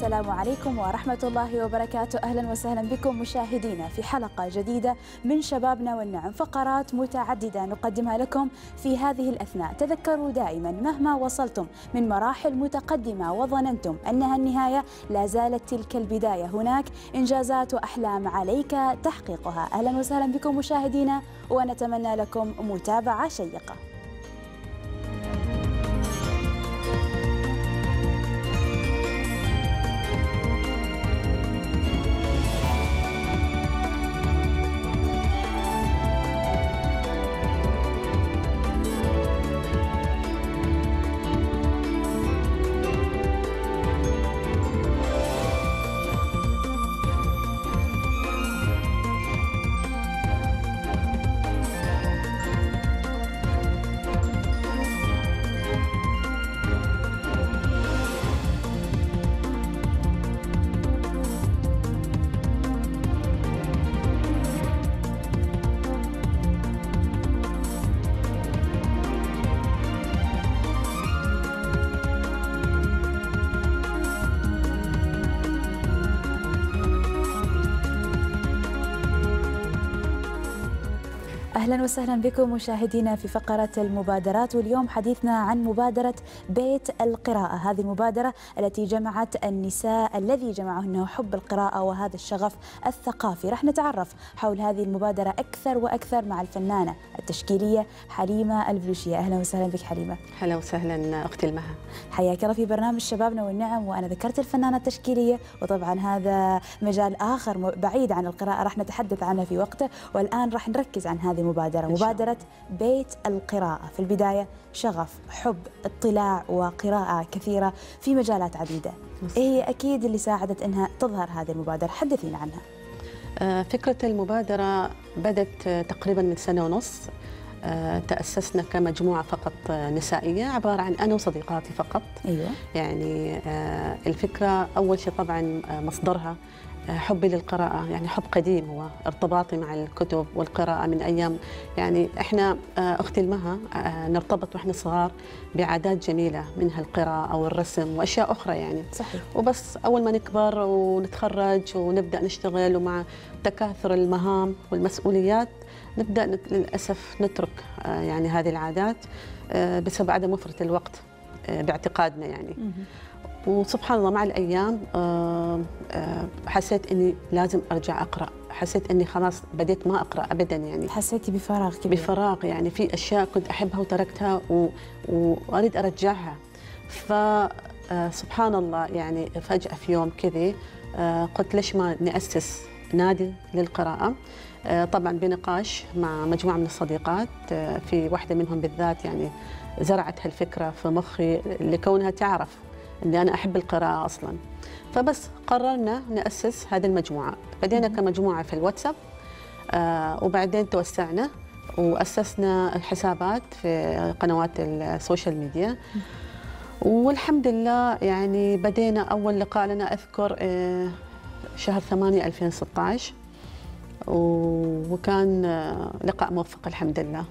السلام عليكم ورحمة الله وبركاته. أهلا وسهلا بكم مشاهدينا في حلقة جديدة من شبابنا والنعم فقرات متعددة نقدمها لكم في هذه الأثناء. تذكروا دائما مهما وصلتم من مراحل متقدمة وظننتم أنها النهاية لا زالت تلك البداية هناك. إنجازات وأحلام عليك تحقيقها. أهلا وسهلا بكم مشاهدينا ونتمنى لكم متابعة شيقة. وسهلا بكم مشاهدينا في فقرة المبادرات. واليوم حديثنا عن مبادرة بيت القراءة، هذه المبادره التي جمعت النساء الذي جمعهن حب القراءة وهذا الشغف الثقافي، راح نتعرف حول هذه المبادرة أكثر وأكثر مع الفنانة التشكيلية حليمة البلوشية، أهلا وسهلا بك حليمة. هلا وسهلا أختي المها. حياك الله في برنامج شبابنا والنعم. وأنا ذكرت الفنانة التشكيلية وطبعا هذا مجال آخر بعيد عن القراءة. راح نتحدث عنه في وقته. والآن راح نركز عن هذه المبادرة مبادرة بيت القراءة. في البداية شغف حب اطلاع وقراءة كثيرة في مجالات عديدة. إيه هي أكيد اللي ساعدت أنها تظهر هذه المبادرة؟ حدثينا عنها. فكرة المبادرة بدت تقريبا من سنة ونص. تأسسنا كمجموعة فقط نسائية عبارة عن أنا وصديقاتي فقط. أيوة. يعني الفكرة أول شيء طبعا مصدرها حبي للقراءة يعني حب قديم هو ارتباطي مع الكتب والقراءة من أيام يعني إحنا أختي المها نرتبط وإحنا صغار بعادات جميلة منها القراءة والرسم وأشياء أخرى يعني. صحيح. وبس أول ما نكبر ونتخرج ونبدأ نشتغل ومع تكاثر المهام والمسؤوليات نبدأ للأسف نترك يعني هذه العادات بسبب عدم وفرة الوقت باعتقادنا يعني. وسبحان الله مع الأيام حسيت إني لازم أرجع أقرأ. حسيت إني خلاص بديت ما أقرأ ابدا يعني. حسيتي بفراغ كبير. بفراغ يعني. في أشياء كنت أحبها وتركتها و... وأريد أرجعها. فسبحان الله يعني فجأة في يوم كذي قلت ليش ما نأسس نادي للقراءة؟ طبعا بنقاش مع مجموعة من الصديقات في واحدة منهم بالذات يعني زرعت هالفكرة في مخي لكونها تعرف. إني أنا أحب القراءة أصلا. فبس قررنا نأسس هذه المجموعة. بدينا كمجموعة في الواتساب آه وبعدين توسعنا وأسسنا الحسابات في قنوات السوشيال ميديا. والحمد لله يعني بدينا أول لقاء لنا أذكر آه شهر 8 2016 وكان لقاء موفق الحمد لله.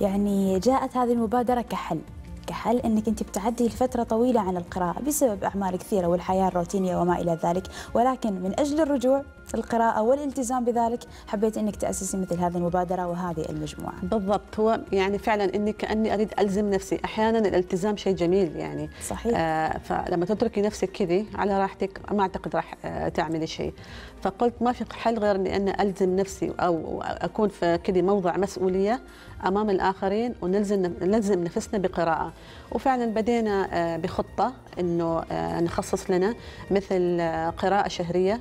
يعني جاءت هذه المبادرة كحل. كحل إنك أنت بتعدي لفترة طويلة عن القراءة بسبب أعمال كثيرة والحياة الروتينية وما إلى ذلك. ولكن من أجل الرجوع القراءة والالتزام بذلك حبيت إنك تأسسي مثل هذه المبادرة وهذه المجموعة. بالضبط. هو يعني فعلا أني كاني أريد ألزم نفسي. أحيانا الالتزام شيء جميل يعني. صحيح. آه فلما تتركي نفسك كذي على راحتك ما أعتقد راح آه تعملي شيء. فقلت ما في حل غير إني أنا ألزم نفسي أو أكون في كذي موضع مسؤولية أمام الآخرين ونلزم نلزم نفسنا بقراءة. وفعلا بدينا بخطة إنه نخصص لنا مثل قراءة شهرية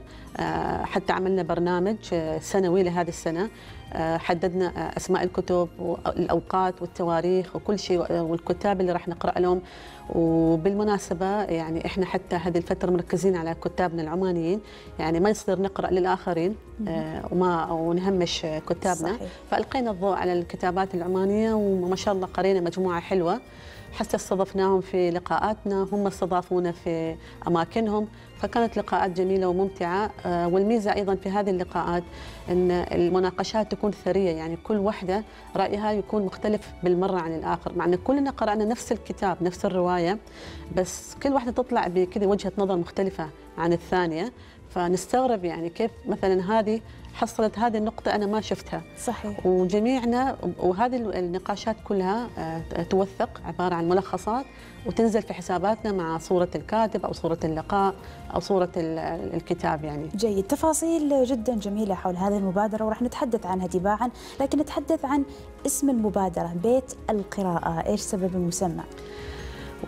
حتى عملنا برنامج سنوي لهذه السنة. حددنا أسماء الكتب والأوقات والتواريخ وكل شيء والكتاب اللي راح نقرأ لهم. وبالمناسبة يعني إحنا حتى هذه الفترة مركزين على كتابنا العمانيين. يعني ما يصير نقرأ للآخرين وما ونهمش كتابنا. صحيح. فألقينا الضوء على الكتابات العمانية وما شاء الله قرينا مجموعة حلوة. حتى استضفناهم في لقاءاتنا هم استضافونا في أماكنهم. فكانت لقاءات جميلة وممتعة والميزة أيضا في هذه اللقاءات إن المناقشات تكون ثرية يعني كل واحدة رأيها يكون مختلف بالمرة عن الآخر مع إن كلنا قرأنا نفس الكتاب نفس الرواية بس كل واحدة تطلع بكذا وجهة نظر مختلفة عن الثانية. فنستغرب يعني كيف مثلا هذه حصلت هذه النقطة أنا ما شفتها. صحيح. وجميعنا وهذه النقاشات كلها آه، توثق عبارة عن ملخصات وتنزل في حساباتنا مع صورة الكاتب أو صورة اللقاء أو صورة الكتاب يعني. جيد. تفاصيل جدا جميلة حول هذه المبادرة وراح نتحدث عنها تباعا لكن نتحدث عن اسم المبادرة بيت القراءة. إيش سبب المسمى؟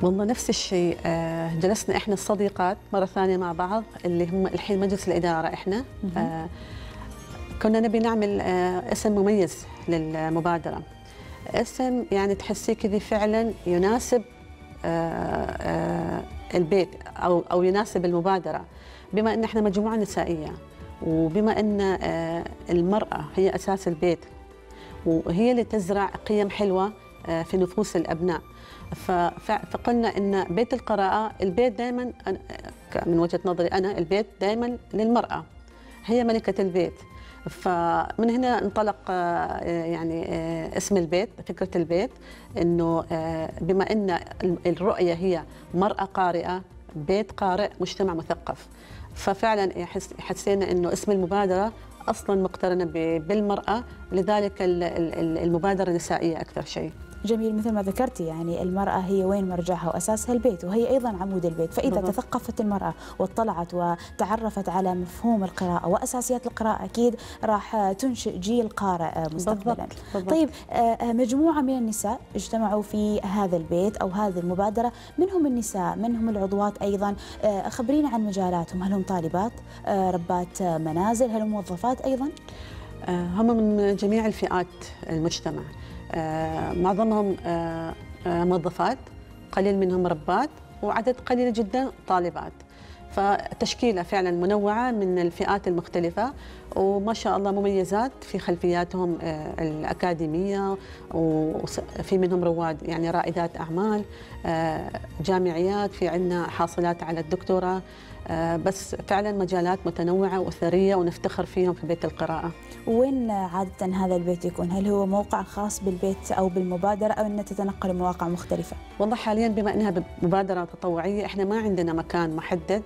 والله نفس الشيء آه، جلسنا إحنا الصديقات مرة ثانية مع بعض اللي هم الحين مجلس الإدارة إحنا. آه، كنا نبي نعمل آه، اسم مميز للمبادرة. اسم يعني تحسيه كذي فعلا يناسب البيت أو أو يناسب المبادرة. بما إن إحنا مجموعة نسائية وبما إن المرأة هي أساس البيت وهي اللي تزرع قيم حلوة في نفوس الأبناء. فقلنا إن بيت القراءة البيت دائما من وجهة نظري أنا البيت دائما للمرأة هي ملكة البيت. فمن هنا انطلق آه، يعني آه، اسم البيت فكرة البيت إنه آه، بما إن الرؤية هي مرأة قارئة بيت قارئ مجتمع مثقف. ففعلا حسينا إنه اسم المبادرة أصلا مقترنة بالمرأة لذلك المبادرة نسائيه أكثر شيء. جميل مثل ما ذكرتي يعني المرأة هي وين مرجعها وأساسها البيت وهي أيضا عمود البيت فإذا بالضبط. تثقفت المرأة واطلعت وتعرفت على مفهوم القراءة وأساسيات القراءة أكيد راح تنشئ جيل قارئ مستقبلا بالضبط. بالضبط. طيب آه، آه، مجموعة من النساء اجتمعوا في هذا البيت أو هذه المبادرة منهم النساء منهم العضوات أيضا آه، خبرينا عن مجالاتهم هل هم طالبات ربات منازل هل هم موظفات أيضا هم من جميع الفئات المجتمع آه، معظمهم آه، آه، موظفات قليل منهم ربات وعدد قليل جدا طالبات. فتشكيلة فعلا منوعة من الفئات المختلفة وما شاء الله مميزات في خلفياتهم الأكاديمية وفي منهم رواد يعني رائدات أعمال جامعيات في عندنا حاصلات على الدكتوراه. آه، بس فعلا مجالات متنوعة وثرية ونفتخر فيهم في بيت القراءة وين عادة هذا البيت يكون؟ هل هو موقع خاص بالبيت أو بالمبادرة أو أنها تتنقل لمواقع مختلفة؟ والله حاليا بما أنها مبادرة تطوعية إحنا ما عندنا مكان محدد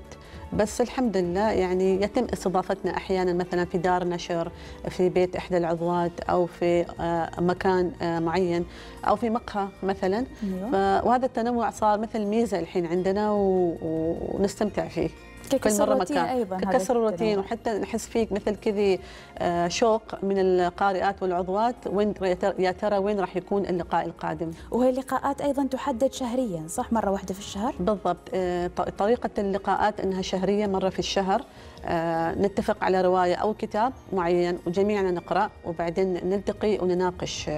بس الحمد لله يعني يتم استضافتنا أحيانا مثلا في دار نشر في بيت إحدى العضوات أو في آه، مكان آه، معين أو في مقهى مثلا أيوة. وهذا التنوع صار مثل ميزة الحين عندنا ونستمتع فيه كل مرة مكان. كسر الروتين. وحتى نحس فيك مثل كذي آه، شوق من القارئات والعضوات وين يا ترى وين راح يكون اللقاء القادم؟ وهي اللقاءات أيضا تحدد شهريا صح؟ مرة واحدة في الشهر؟ بالضبط. آه، طريقة اللقاءات إنها شهرية مرة في الشهر. آه، نتفق على رواية أو كتاب معين وجميعنا نقرأ وبعدين نلتقي ونناقش.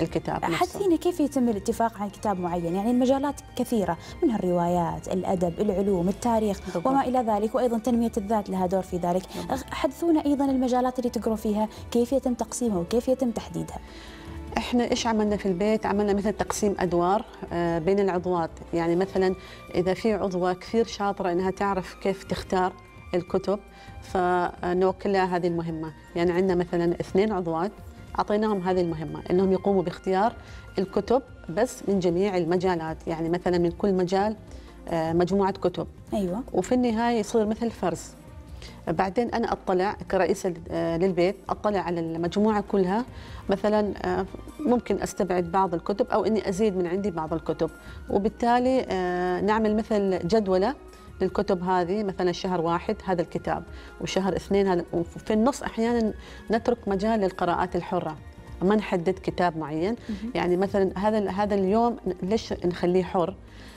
الكتاب حدثينا كيف يتم الاتفاق على كتاب معين؟ يعني المجالات كثيرة منها الروايات الأدب العلوم التاريخ بالضبط. وما إلى ذلك وأيضا تنمية الذات لها دور في ذلك. حدثونا أيضا المجالات اللي تقروا فيها كيف يتم تقسيمها وكيف يتم تحديدها؟ إحنا إيش عملنا في البيت؟ عملنا مثل تقسيم أدوار آه، بين العضوات، يعني مثلا إذا في عضوة كثير شاطرة إنها تعرف كيف تختار الكتب فنوكل لها هذه المهمة، يعني عندنا مثلا اثنين عضوات أعطيناهم هذه المهمة إنهم يقوموا باختيار الكتب بس من جميع المجالات يعني مثلا من كل مجال آه، مجموعة كتب. أيوه. وفي النهاية يصير مثل فرز بعدين أنا أطلع كرئيسه آه، للبيت أطلع على المجموعة كلها. مثلا آه، ممكن أستبعد بعض الكتب أو إني أزيد من عندي بعض الكتب. وبالتالي نعمل مثل جدولة للكتب هذه مثلا شهر واحد هذا الكتاب وشهر اثنين هذا وفي النص أحيانا نترك مجال للقراءات الحرة. ما نحدد كتاب معين. يعني مثلا هذا هذا اليوم ليش نخليه حر؟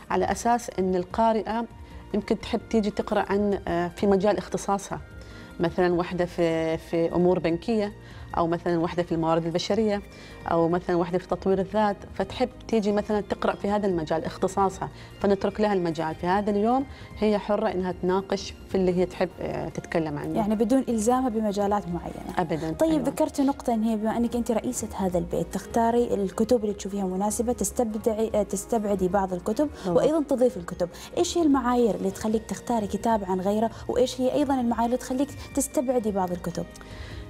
على أساس إن القارئة يمكن تحب تيجي تقرأ عن آه، في مجال اختصاصها. مثلا واحدة في في أمور بنكية أو مثلا واحدة في الموارد البشرية أو مثلا واحدة في تطوير الذات فتحب تيجي مثلا تقرأ في هذا المجال اختصاصها فنترك لها المجال. في هذا اليوم هي حرة إنها تناقش في اللي هي تحب آه، تتكلم عنه. يعني بدون إلزامها بمجالات معينة. ابدا طيب أيوة. ذكرت نقطة إن هي بما إنك أنت رئيسة هذا البيت تختاري الكتب اللي تشوفيها مناسبة تستبدعي آه، تستبعدي بعض الكتب طبعا. وأيضا تضيف الكتب. إيش هي المعايير اللي تخليك تختاري كتاب عن غيره؟ وإيش هي أيضا المعايير اللي تخليك تستبعدي بعض الكتب؟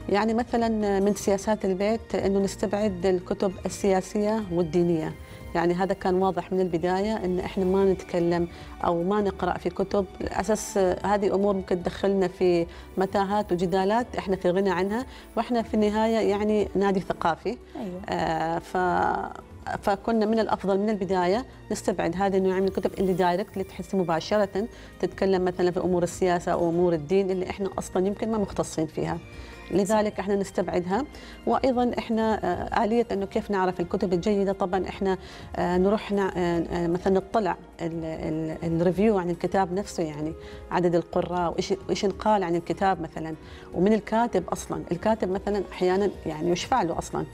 يعني مثلا من سياسات البيت إنه نستبعد الكتب السياسية والدينية. يعني هذا كان واضح من البداية إن إحنا ما نتكلم أو ما نقرأ في كتب. أساس هذه أمور ممكن تدخلنا في متاهات وجدالات إحنا في غنى عنها. وإحنا في النهاية يعني نادي ثقافي. أيوه. آه ف فكنا من الأفضل من البداية نستبعد هذه النوع من الكتب اللي دايركت اللي تحس مباشرة تتكلم مثلا في أمور السياسة أو أمور الدين اللي إحنا أصلا يمكن ما مختصين فيها. لذلك إحنا نستبعدها. وأيضا إحنا آه، آلية إنه كيف نعرف الكتب الجيدة. طبعا إحنا آه، نروح آه، مثلا نطلع ال- ال- الريفيو عن الكتاب نفسه يعني عدد القراء وإيش انقال عن الكتاب مثلا. ومن الكاتب أصلا الكاتب مثلا أحيانا يعني يشفع له أصلا.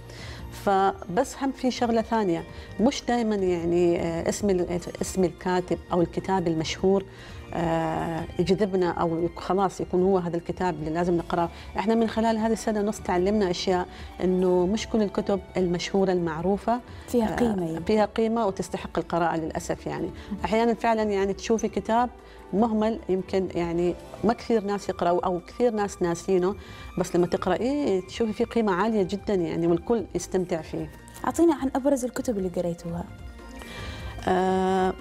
فبس هم في شغلة ثانية. مش دائما يعني اسم اسم الكاتب أو الكتاب المشهور يجذبنا أو خلاص يكون هو هذا الكتاب اللي لازم نقرأه، إحنا من خلال هذه السنة نص تعلمنا أشياء إنه مش كل الكتب المشهورة المعروفة فيها آه، قيمة يمكن. فيها قيمة وتستحق القراءة للأسف يعني. أحيانا فعلا يعني تشوفي كتاب مهمل يمكن يعني ما كثير ناس يقراوا أو كثير ناس ناسينه بس لما تقرأيه تشوفي فيه قيمة عالية جدا يعني والكل يستمتع فيه. اعطينا عن أبرز الكتب اللي قريتوها. آه، آه،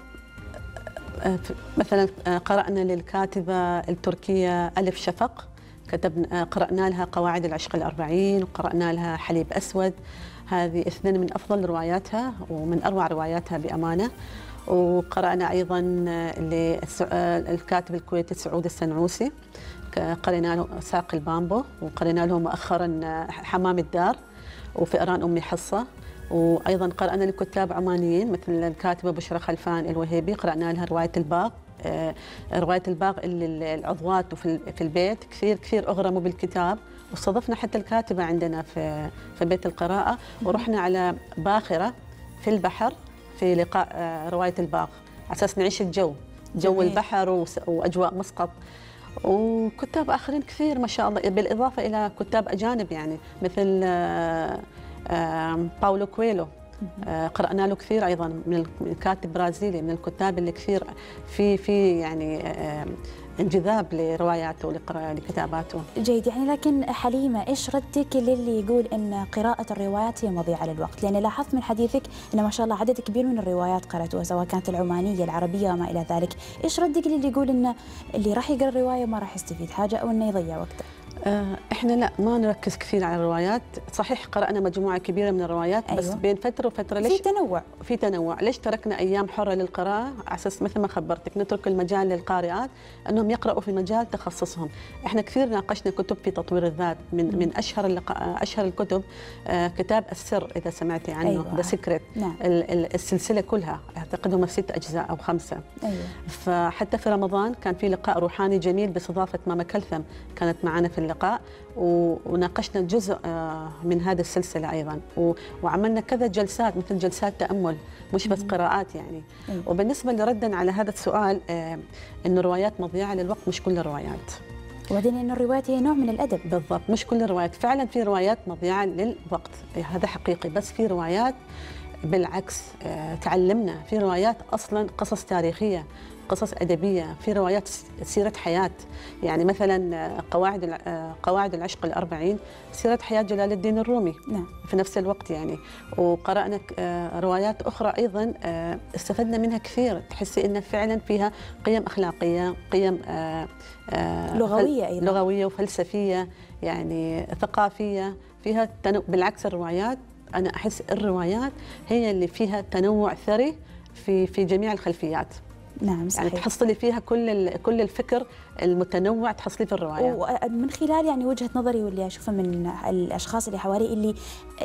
مثلا آه، قرأنا للكاتبة التركية ألف شفق. كتبنا آه، قرأنا لها قواعد العشق الأربعين وقرأنا لها حليب أسود. هذه اثنين من أفضل رواياتها ومن أروع رواياتها بأمانة. وقرأنا أيضا آه، آه، الكاتب الكويتي سعود السنعوسي. قرينا له ساق البامبو وقرينا له مؤخرا آه، حمام الدار وفئران أمي حصة. وأيضا قرأنا لكتاب عمانيين مثل الكاتبة بشرى خلفان الوهيبي قرأنا لها رواية الباغ. آه، رواية الباغ اللي ال- العضوات في البيت كثير كثير أغرموا بالكتاب. واستضفنا حتى الكاتبة عندنا في في بيت القراءة. ورحنا على باخرة في البحر في لقاء آه، رواية الباغ. على أساس نعيش الجو جو جميل. البحر وأجواء مسقط. وكتاب آخرين كثير ما شاء الله بالإضافة إلى كتاب أجانب يعني مثل آه، باولو كويلو. آه، قرأنا له كثير أيضا من الكاتب برازيلي من الكتاب اللي كثير في في يعني انجذاب لرواياته ولقرا- لكتاباته. جيد. يعني لكن حليمة إيش ردك للي يقول أن قراءة الروايات هي مضيعة للوقت؟ لأن لاحظت من حديثك أن ما شاء الله عدد كبير من الروايات قرأتوها سواء كانت العمانية العربية وما إلى ذلك. إيش ردك للي يقول أن اللي راح يقرأ الرواية ما راح يستفيد؟ حاجة أو أنه يضيع وقته؟ إحنا لا ما نركز كثير على الروايات. صحيح قرأنا مجموعة كبيرة من الروايات بس أيوة. بين فترة وفترة في ليش تنوع. في تنوع. ليش تركنا أيام حرة للقراءة؟ على أساس مثل ما خبرتك نترك المجال للقارئات إنهم يقرأوا في مجال تخصصهم. إحنا كثير ناقشنا كتب في تطوير الذات. من من أشهر أشهر الكتب آه، كتاب السر إذا سمعتي عنه أيوة. The Secret نعم. السلسلة كلها اعتقد هم ست أجزاء أو خمسة. أيوة. فحتى في رمضان كان في لقاء روحاني جميل بإستضافة ماما كلثم كانت معنا في اللقاء وناقشنا جزء آه، من هذه السلسلة أيضا. و- وعملنا كذا جلسات مثل جلسات تأمل مش بس قراءات يعني. أيوة. وبالنسبة لردا على هذا السؤال آه، انه الروايات مضيعة للوقت مش كل الروايات. وبعدين أن الروايات هي نوع من الأدب. بالضبط مش كل الروايات. فعلا في روايات مضيعة للوقت. هذا حقيقي. بس في روايات بالعكس آه، تعلمنا في روايات أصلا قصص تاريخية قصص أدبية في روايات سيرة حياة. يعني مثلا آه، قواعد آه، قواعد العشق الأربعين سيرة حياة جلال الدين الرومي. نعم. في نفس الوقت يعني. آه، روايات أخرى أيضا آه، استفدنا منها كثير. تحسي إن فعلا فيها قيم أخلاقية قيم لغوية فل- أيضاً. لغوية وفلسفية يعني ثقافية فيها. بالعكس الروايات أنا أحس الروايات هي اللي فيها تنوع ثري في في جميع الخلفيات نعم يعني صحيح تحصلي فيها كل. كل الفكر المتنوع تحصليه في الروايات ومن خلال يعني وجهة نظري واللي أشوفه من الأشخاص اللي حوالي اللي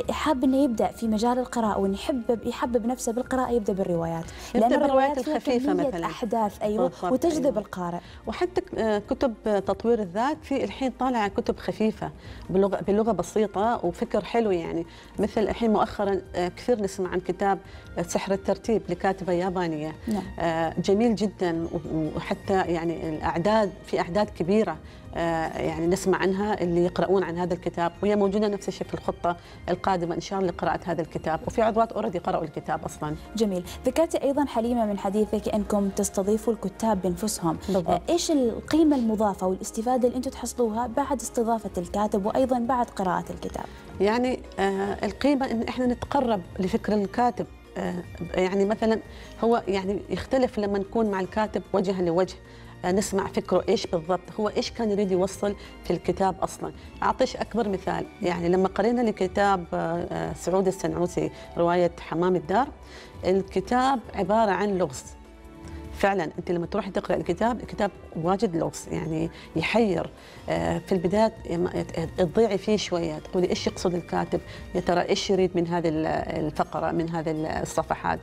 حاب إنه يبدأ في مجال القراءة وانه يحبب يحبب نفسه بالقراءة يبدأ بالروايات. يبدأ لأن بالروايات كمية مثلاً. أحداث أيوه وتجذب أيوة. القارئ. وحتى كتب تطوير الذات في الحين طالعة كتب خفيفة بلغه بلغة بسيطة وفكر حلو يعني. مثل الحين مؤخرا آه، كثير نسمع عن كتاب سحر الترتيب لكاتبة يابانية. نعم. آه، جميل جدا وحتى يعني الأعداد في أعداد كبيرة آه، يعني نسمع عنها اللي يقرؤون عن هذا الكتاب وهي موجودة نفس الشيء في الخطة القادمة إن شاء الله لقراءة هذا الكتاب وفي عضوات اوريدي قرأوا الكتاب أصلا. جميل. ذكرتي أيضا حليمة من حديثك أنكم تستضيفوا الكتاب بأنفسهم. بالضبط. آه، إيش القيمة المضافة والاستفادة اللي أنتم تحصلوها بعد استضافة الكاتب وأيضا بعد قراءة الكتاب؟ يعني آه القيمة إن إحنا نتقرب لفكر الكاتب يعني مثلا هو يعني يختلف لما نكون مع الكاتب وجها لوجه. نسمع فكره إيش بالضبط هو إيش كان يريد يوصل في الكتاب أصلا. أعطيش أكبر مثال يعني لما قرينا لكتاب آه، سعود السنعوسي رواية حمام الدار الكتاب عبارة عن لغز. فعلا أنت لما تروحي تقرأ الكتاب الكتاب واجد لغز يعني يحير. آه، في البداية تضيعي فيه شوية تقولي إيش يقصد الكاتب؟ يا ترى إيش يريد من هذه الفقرة من هذه الصفحات؟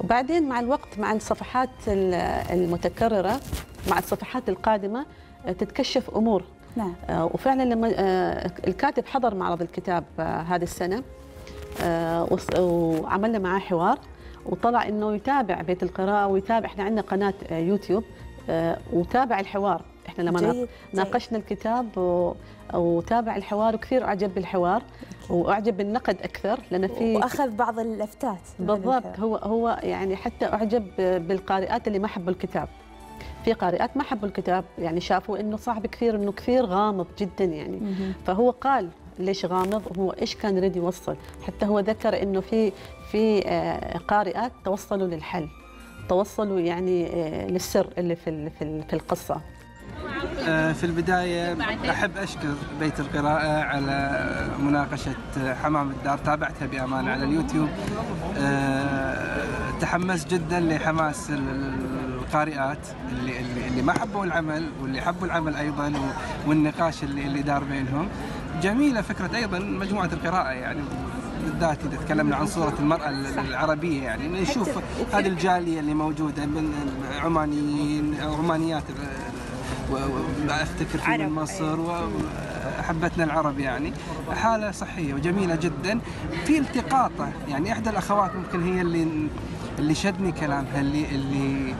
وبعدين مع الوقت مع الصفحات المتكررة مع الصفحات القادمة آه، تتكشف أمور. نعم. آه، وفعلا لما الكاتب حضر معرض الكتاب هذه السنة وعملنا معاه حوار. وطلع إنه يتابع بيت القراءة ويتابع إحنا عندنا قناة آه، يوتيوب آه، وتابع الحوار. إحنا لما جيد ناقشنا جيد. الكتاب وتابع الحوار وكثير أعجب بالحوار وأعجب بالنقد أكثر لأن في وأخذ بعض اللفتات بالضبط. هو هو يعني حتى أعجب بالقارئات اللي ما حبوا الكتاب. في قارئات ما حبوا الكتاب يعني شافوا إنه صعب كثير إنه كثير غامض جدا يعني. فهو قال ليش غامض؟ هو إيش كان يريد يوصل؟ حتى هو ذكر إنه في في آه، قارئات توصلوا للحل. توصلوا يعني آه، للسر اللي في في القصة. آه، في البداية أحب أشكر بيت القراءة على مناقشة حمام الدار. تابعتها بأمانة على اليوتيوب. تحمست جدا لحماس القارئات اللي, اللي ما حبوا العمل واللي حبوا العمل أيضا والنقاش اللي, اللي دار بينهم. جميلة فكرة أيضا مجموعة القراءة يعني. بالذات إذا تكلمنا عن صورة المرأة العربية يعني نشوف هذه الجالية اللي موجودة من عمانيين عمانيات وافتكر في من مصر وحبتنا العرب يعني. حالة صحية وجميلة جدا. في التقاطة يعني إحدى الأخوات ممكن هي اللي اللي شدني كلامها اللي اللي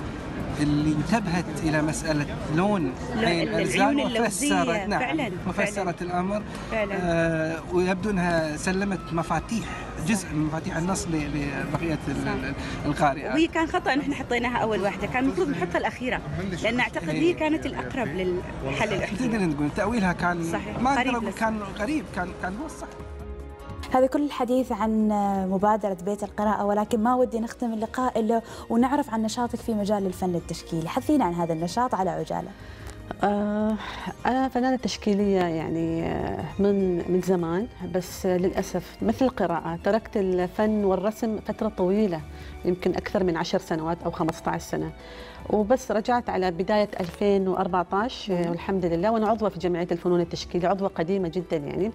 اللي انتبهت إلى مسألة لون عين العيون وفسرت نعم فعلا وفسرت الأمر. فعلا. آه ويبدو أنها سلمت مفاتيح جزء من مفاتيح النص لبقية القارئة. وهي كان خطأ ان إحنا حطيناها أول واحدة كان المفروض نحطها الأخيرة لأن أعتقد هي كانت الأقرب للحل الأخير. تقدر نقول تأويلها كان صحيح. ما أقدر أقول كان غريب كان كان هو الصح. هذا كل الحديث عن مبادرة بيت القراءة ولكن ما ودي نختم اللقاء إلا ونعرف عن نشاطك في مجال الفن التشكيلي. حثينا عن هذا النشاط على عجالة. آه أنا فنانة تشكيلية يعني آه، من من زمان بس للأسف مثل القراءة تركت الفن والرسم فترة طويلة يمكن أكثر من عشر سنوات أو 15 سنة. وبس رجعت على بداية 2014 والحمد لله وأنا عضوة في جمعية الفنون التشكيلية عضوة قديمة جدا يعني.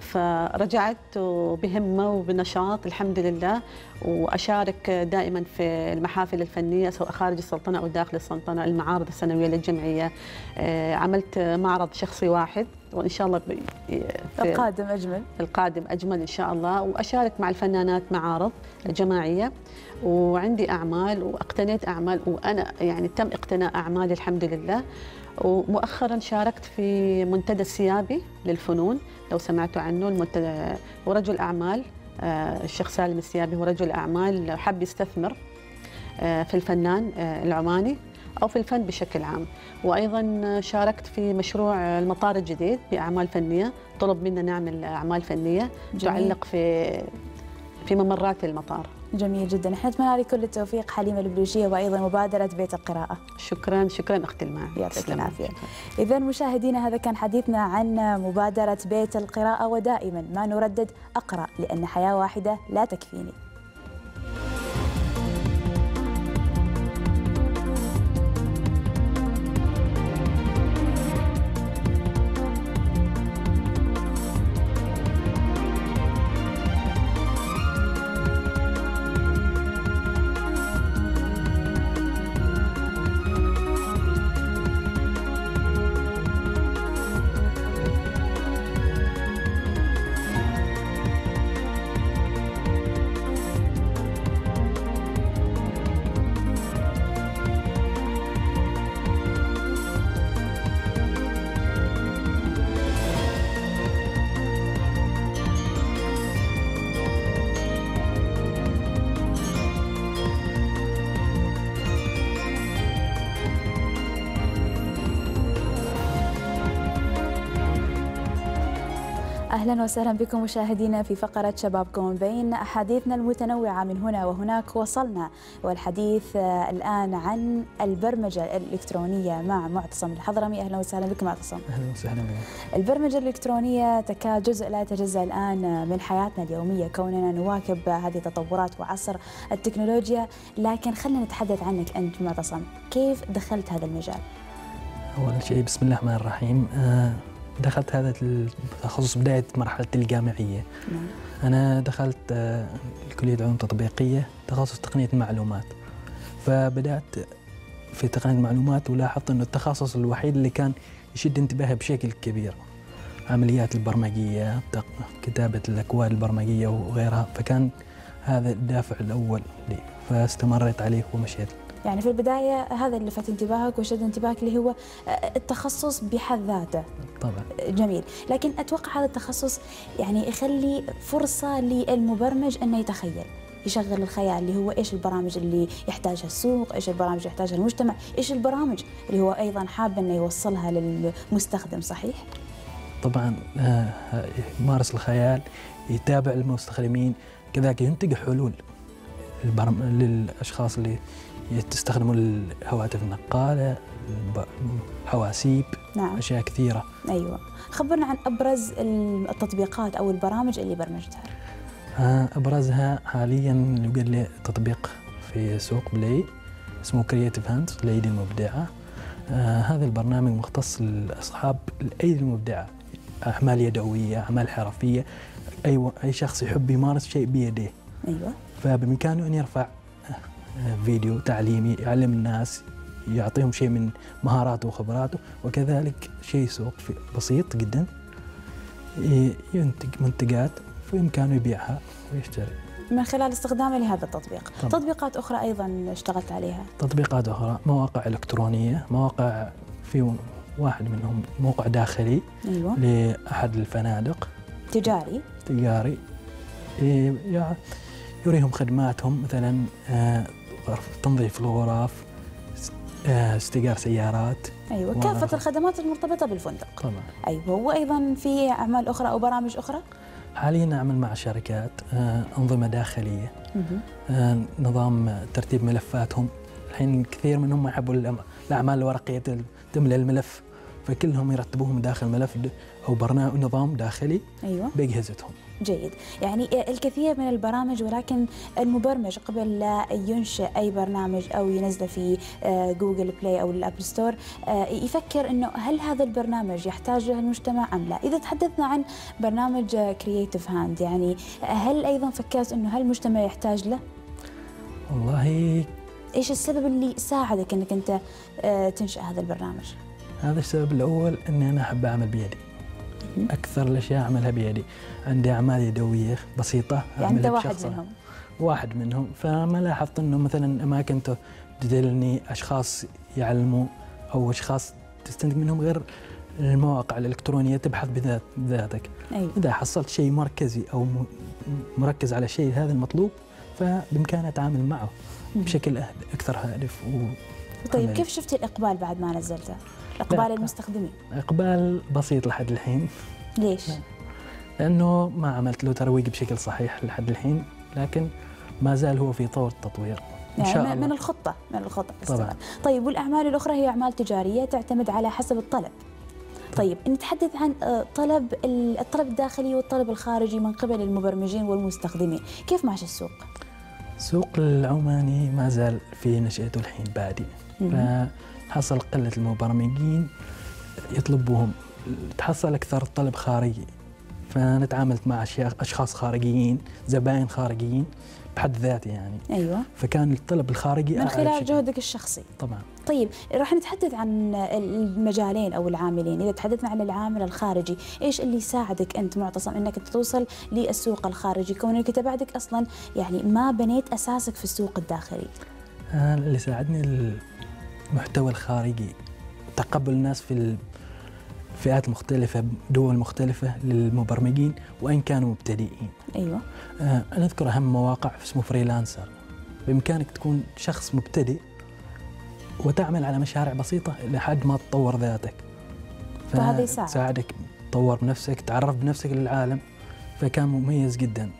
فرجعت بهمة وبنشاط الحمد لله. وأشارك دائما في المحافل الفنية سواء خارج السلطنة أو داخل السلطنة المعارض السنوية للجمعية. آه، عملت معرض شخصي واحد وإن شاء الله القادم أجمل. القادم أجمل إن شاء الله. وأشارك مع الفنانات معارض جماعية. وعندي أعمال وأقتنيت أعمال وأنا يعني تم اقتناء أعمالي الحمد لله. ومؤخرا شاركت في منتدى السيابي للفنون لو سمعتوا عنه المنتدى ورجل أعمال. الشيخ سالم السيابي هو رجل أعمال حب يستثمر آه، في الفنان آه، العماني أو في الفن بشكل عام وأيضا شاركت في مشروع المطار الجديد بأعمال فنية طلب منا نعمل أعمال فنية جميل. تعلق في في ممرات المطار جميل جدا. إحنا نتمنى لك كل التوفيق حليمه البلوشية وأيضا مبادرة بيت القراءة. شكرا شكرا أختي الماء يعطيك العافية. اذا مشاهدينا هذا كان حديثنا عن مبادرة بيت القراءة ودائما ما نردد أقرأ لأن حياة واحدة لا تكفيني. أهلا وسهلا بكم مشاهدينا في فقرة شبابكم بين أحاديثنا المتنوعة من هنا وهناك. وصلنا والحديث آه، الآن عن البرمجة الإلكترونية مع معتصم الحضرمي. أهلا وسهلا بك معتصم. أهلا وسهلا بك البرمجة الإلكترونية تكاد جزء لا يتجزأ الآن من حياتنا اليومية كوننا نواكب هذه التطورات وعصر التكنولوجيا. لكن خلينا نتحدث عنك أنت معتصم كيف دخلت هذا المجال؟ اول شيء بسم الله الرحمن الرحيم. آه، دخلت هذا التخصص بدايه مرحلة الجامعية. نعم. أنا دخلت آه، كليه علوم تطبيقيه تخصص تقنية المعلومات. فبدأت في تقنية المعلومات ولاحظت إنه التخصص الوحيد اللي كان يشد انتباهي بشكل كبير عمليات البرمجية تق- كتابة الأكواد البرمجية وغيرها. فكان هذا الدافع الأول لي فاستمريت عليه ومشيت. يعني في البداية هذا اللي لفت انتباهك وشد انتباهك اللي هو آه، التخصص بحد ذاته طبعا جميل لكن أتوقع هذا التخصص يعني يخلي فرصة للمبرمج أنه يتخيل يشغل الخيال اللي هو إيش البرامج اللي يحتاجها السوق، إيش البرامج اللي يحتاجها المجتمع، إيش البرامج اللي هو أيضا حاب أنه يوصلها للمستخدم صحيح؟ طبعا آه، يمارس الخيال يتابع المستخدمين كذلك ينتج حلول. للأشخاص اللي يستخدموا الهواتف النقالة حواسيب نعم. أشياء كثيرة. أيوه. خبرنا عن أبرز التطبيقات أو البرامج اللي برمجتها. آه، أبرزها حاليا يوجد لي تطبيق في سوق بلاي اسمه Creative Hands الايدي المبدعة. آه، هذا البرنامج مختص لأصحاب الأيدي المبدعة. أعمال يدوية أعمال حرفية. أي أي شخص يحب يمارس شيء بيديه أيوه. فبإمكانه أن يرفع فيديو تعليمي يعلم الناس يعطيهم شيء من مهاراته وخبراته وكذلك شيء سوق بسيط جدا ينتج منتجات بامكانه يبيعها ويشتري. من خلال استخدامه لهذا التطبيق. طبعا. تطبيقات أخرى أيضا اشتغلت عليها. تطبيقات أخرى مواقع إلكترونية مواقع في واحد منهم موقع داخلي أيوه. لأحد الفنادق. تجاري. تجاري. يع- يريهم خدماتهم مثلا آه، تنظيف الغرف آه، استئجار سيارات. أيوه. كافة الخدمات المرتبطة بالفندق. طبعا أيوه وأيضا في أعمال أخرى أو برامج أخرى؟ حاليا نعمل مع شركات آه، أنظمة داخلية. مهم. آه، نظام ترتيب ملفاتهم. الحين كثير منهم ما يحبوا الأعمال الورقية تملى الملف فكلهم يرتبوهم داخل ملف أو برنامج نظام داخلي أيوه. باجهزتهم جيد. يعني الكثير من البرامج ولكن المبرمج قبل لا ينشئ أي برنامج أو ينزله في آه، Google Play أو ال Apple Store آه، يفكر إنه هل هذا البرنامج يحتاجه المجتمع أم لا؟ إذا تحدثنا عن برنامج Creative Hand يعني هل أيضا فكرت إنه هل المجتمع يحتاج له؟ والله إيش السبب اللي ساعدك إنك أنت آه، تنشئ هذا البرنامج؟ هذا السبب الأول إني أنا أحب أعمل بيدي. أكثر الأشياء أعملها بيدي عندي أعمال يدوية بسيطة يعني أنت واحد منهم واحد منهم فما لاحظت إنه مثلا اماكن تدلني أشخاص يعلموا أو أشخاص تستنتج منهم غير المواقع الإلكترونية تبحث بذات بذاتك أيوه إذا حصلت شيء مركزي أو مركز على شيء هذا المطلوب فبإمكاني أتعامل معه. بشكل أهد- أكثر هادف طيب عملي. كيف شفتي الإقبال بعد ما نزلته؟ إقبال. المستخدمين. واقبال بسيط لحد الحين. ليش؟ لأنه ما عملت له ترويج بشكل صحيح لحد الحين لكن ما زال هو في طور التطوير. إن يعني شاء من- الله. من الخطة من الخطة. طبعاً. طيب والأعمال الأخرى هي أعمال تجارية تعتمد على حسب الطلب. طيب نتحدث عن آه، طلب ال- الطلب الداخلي والطلب الخارجي من قبل المبرمجين والمستخدمين. كيف ماشي السوق؟ السوق العماني ما زال في نشأته الحين بادئ. مهم. فحصل قلة المبرمجين يطلبوهم. تحصل أكثر طلب خارجي. فأنا تعاملت مع أشياء أشخاص خارجيين زباين خارجيين بحد ذاته يعني. أيوة. فكان الطلب الخارجي من خلال جهدك الشخصي. طبعا. طيب راح نتحدث عن المجالين أو العاملين. إذا تحدثنا عن العامل الخارجي إيش اللي يساعدك أنت معتصم إنك توصل للسوق الخارجي؟ كونك أنت بعدك أصلا يعني ما بنيت أساسك في السوق الداخلي. أنا اللي ساعدني المحتوى الخارجي. تقبل الناس في الفئات المختلفة دول مختلفة للمبرمجين وإن كانوا مبتدئين. أيوه. آه، أنا أذكر أهم مواقع اسمه فريلانسر. بإمكانك تكون شخص مبتدئ وتعمل على مشاريع بسيطة لحد ما تطور ذاتك. فهذا يساعد. تساعدك تطور بنفسك تعرف بنفسك للعالم. فكان مميز جدا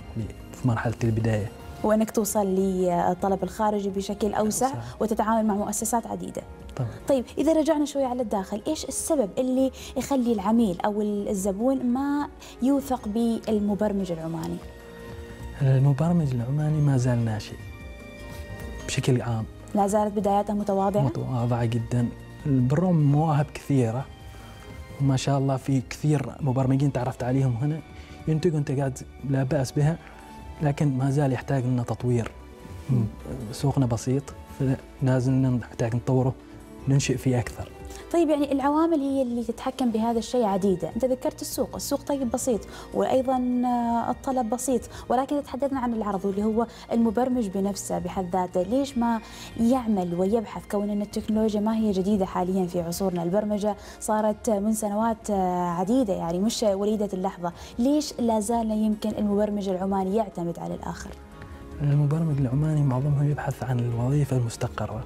في مرحلة البداية. وانك توصل للطلب الخارجي بشكل أوسع أوسع. وتتعامل مع مؤسسات عديدة. طبعا طيب إذا رجعنا شوي على الداخل، إيش السبب اللي يخلي العميل أو الزبون ما يوثق بالمبرمج العماني؟ المبرمج العماني ما زال ناشئ بشكل عام لا زالت بداياته متواضعة؟ متواضعة جدا بالرغم من مواهب كثيرة وما شاء الله في كثير مبرمجين تعرفت عليهم هنا ينتجوا انتاجات لا بأس بها لكن ما زال يحتاج لنا تطوير. سوقنا بسيط فلازم نحتاج نطوره ننشئ فيه أكثر. طيب يعني العوامل هي اللي تتحكم بهذا الشيء عديدة أنت ذكرت السوق السوق طيب بسيط وأيضا آه، الطلب بسيط. ولكن تحدثنا عن العرض واللي هو المبرمج بنفسه بحد ذاته ليش ما يعمل ويبحث؟ كون أن التكنولوجيا ما هي جديدة حاليا في عصورنا. البرمجة صارت من سنوات آه، عديدة يعني مش وليدة اللحظة. ليش لا زال يمكن المبرمج العماني يعتمد على الآخر؟ المبرمج العماني معظمهم يبحث عن الوظيفة المستقرة. مهم.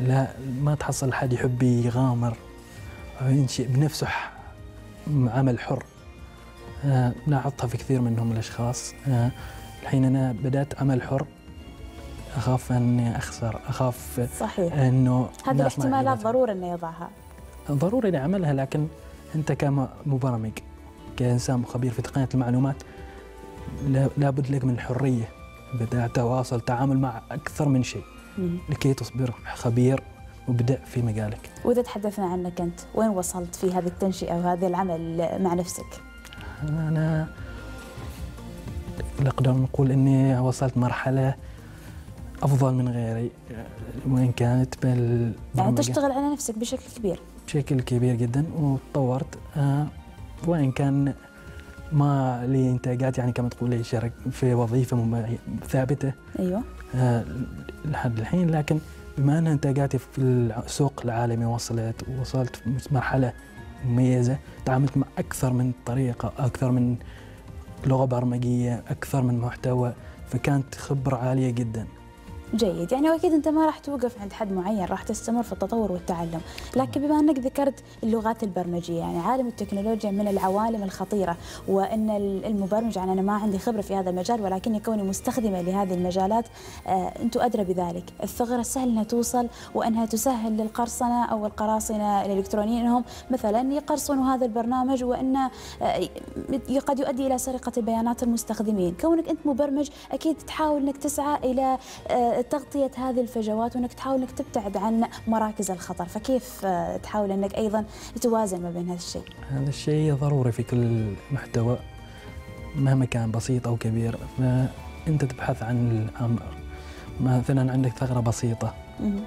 لا ما تحصل حد يحب يغامر أو ينشئ بنفسه عمل حر. آه، لاحظتها في كثير منهم الأشخاص. آه، الحين أنا بدأت عمل حر. أخاف أني أخسر أخاف صحيح. أنه هذه الاحتمالات. ضروري أنه يضعها. ضروري نعملها لكن أنت كمبرمج كإنسان خبير في تقنية المعلومات لا- لابد لك من الحرية. بدأ تواصل تعامل مع أكثر من شيء. لكي تصبح خبير مبدع في مجالك. وإذا تحدثنا عنك أنت وين وصلت في هذه التنشئة وهذا العمل مع نفسك؟ أنا نقدر نقول إني وصلت مرحلة أفضل من غيري وين كانت يعني بالبرمجة تشتغل على نفسك بشكل كبير. بشكل كبير جدا وتطورت. آه، وإن كان ما لي إنتاجات يعني كما تقول لي شرك في ثابتة. أيوه. آه، لحد الحين لكن بما أن إنتاجاتي في السوق العالمي وصلت وصلت في مرحلة مميزة تعاملت مع أكثر من طريقة أكثر من لغة برمجية أكثر من محتوى فكانت خبرة عالية جدا. جيد. يعني واكيد أنت ما راح توقف عند حد معين راح تستمر في التطور والتعلم. لكن بما أنك ذكرت اللغات البرمجية يعني عالم التكنولوجيا من العوالم الخطيرة وأن المبرمج يعني أنا ما عندي خبرة في هذا المجال ولكني كوني مستخدمة لهذه المجالات آه أنتم أدرى بذلك. الثغرة سهل أنها توصل وأنها تسهل للقرصنة أو القراصنة الالكترونيين إنهم مثلا يقرصنوا هذا البرنامج وأن آه قد يؤدي إلى سرقة بيانات المستخدمين. كونك أنت مبرمج أكيد تحاول أنك تسعى إلى آه، تغطية هذه الفجوات وأنك تحاول أنك تبتعد عن مراكز الخطر فكيف آه، تحاول أنك أيضا توازن ما بين هذا الشيء؟ هذا الشيء ضروري في كل محتوى مهما كان بسيط أو كبير فأنت تبحث عن الأمر. مثلا عندك ثغرة بسيطة مهم.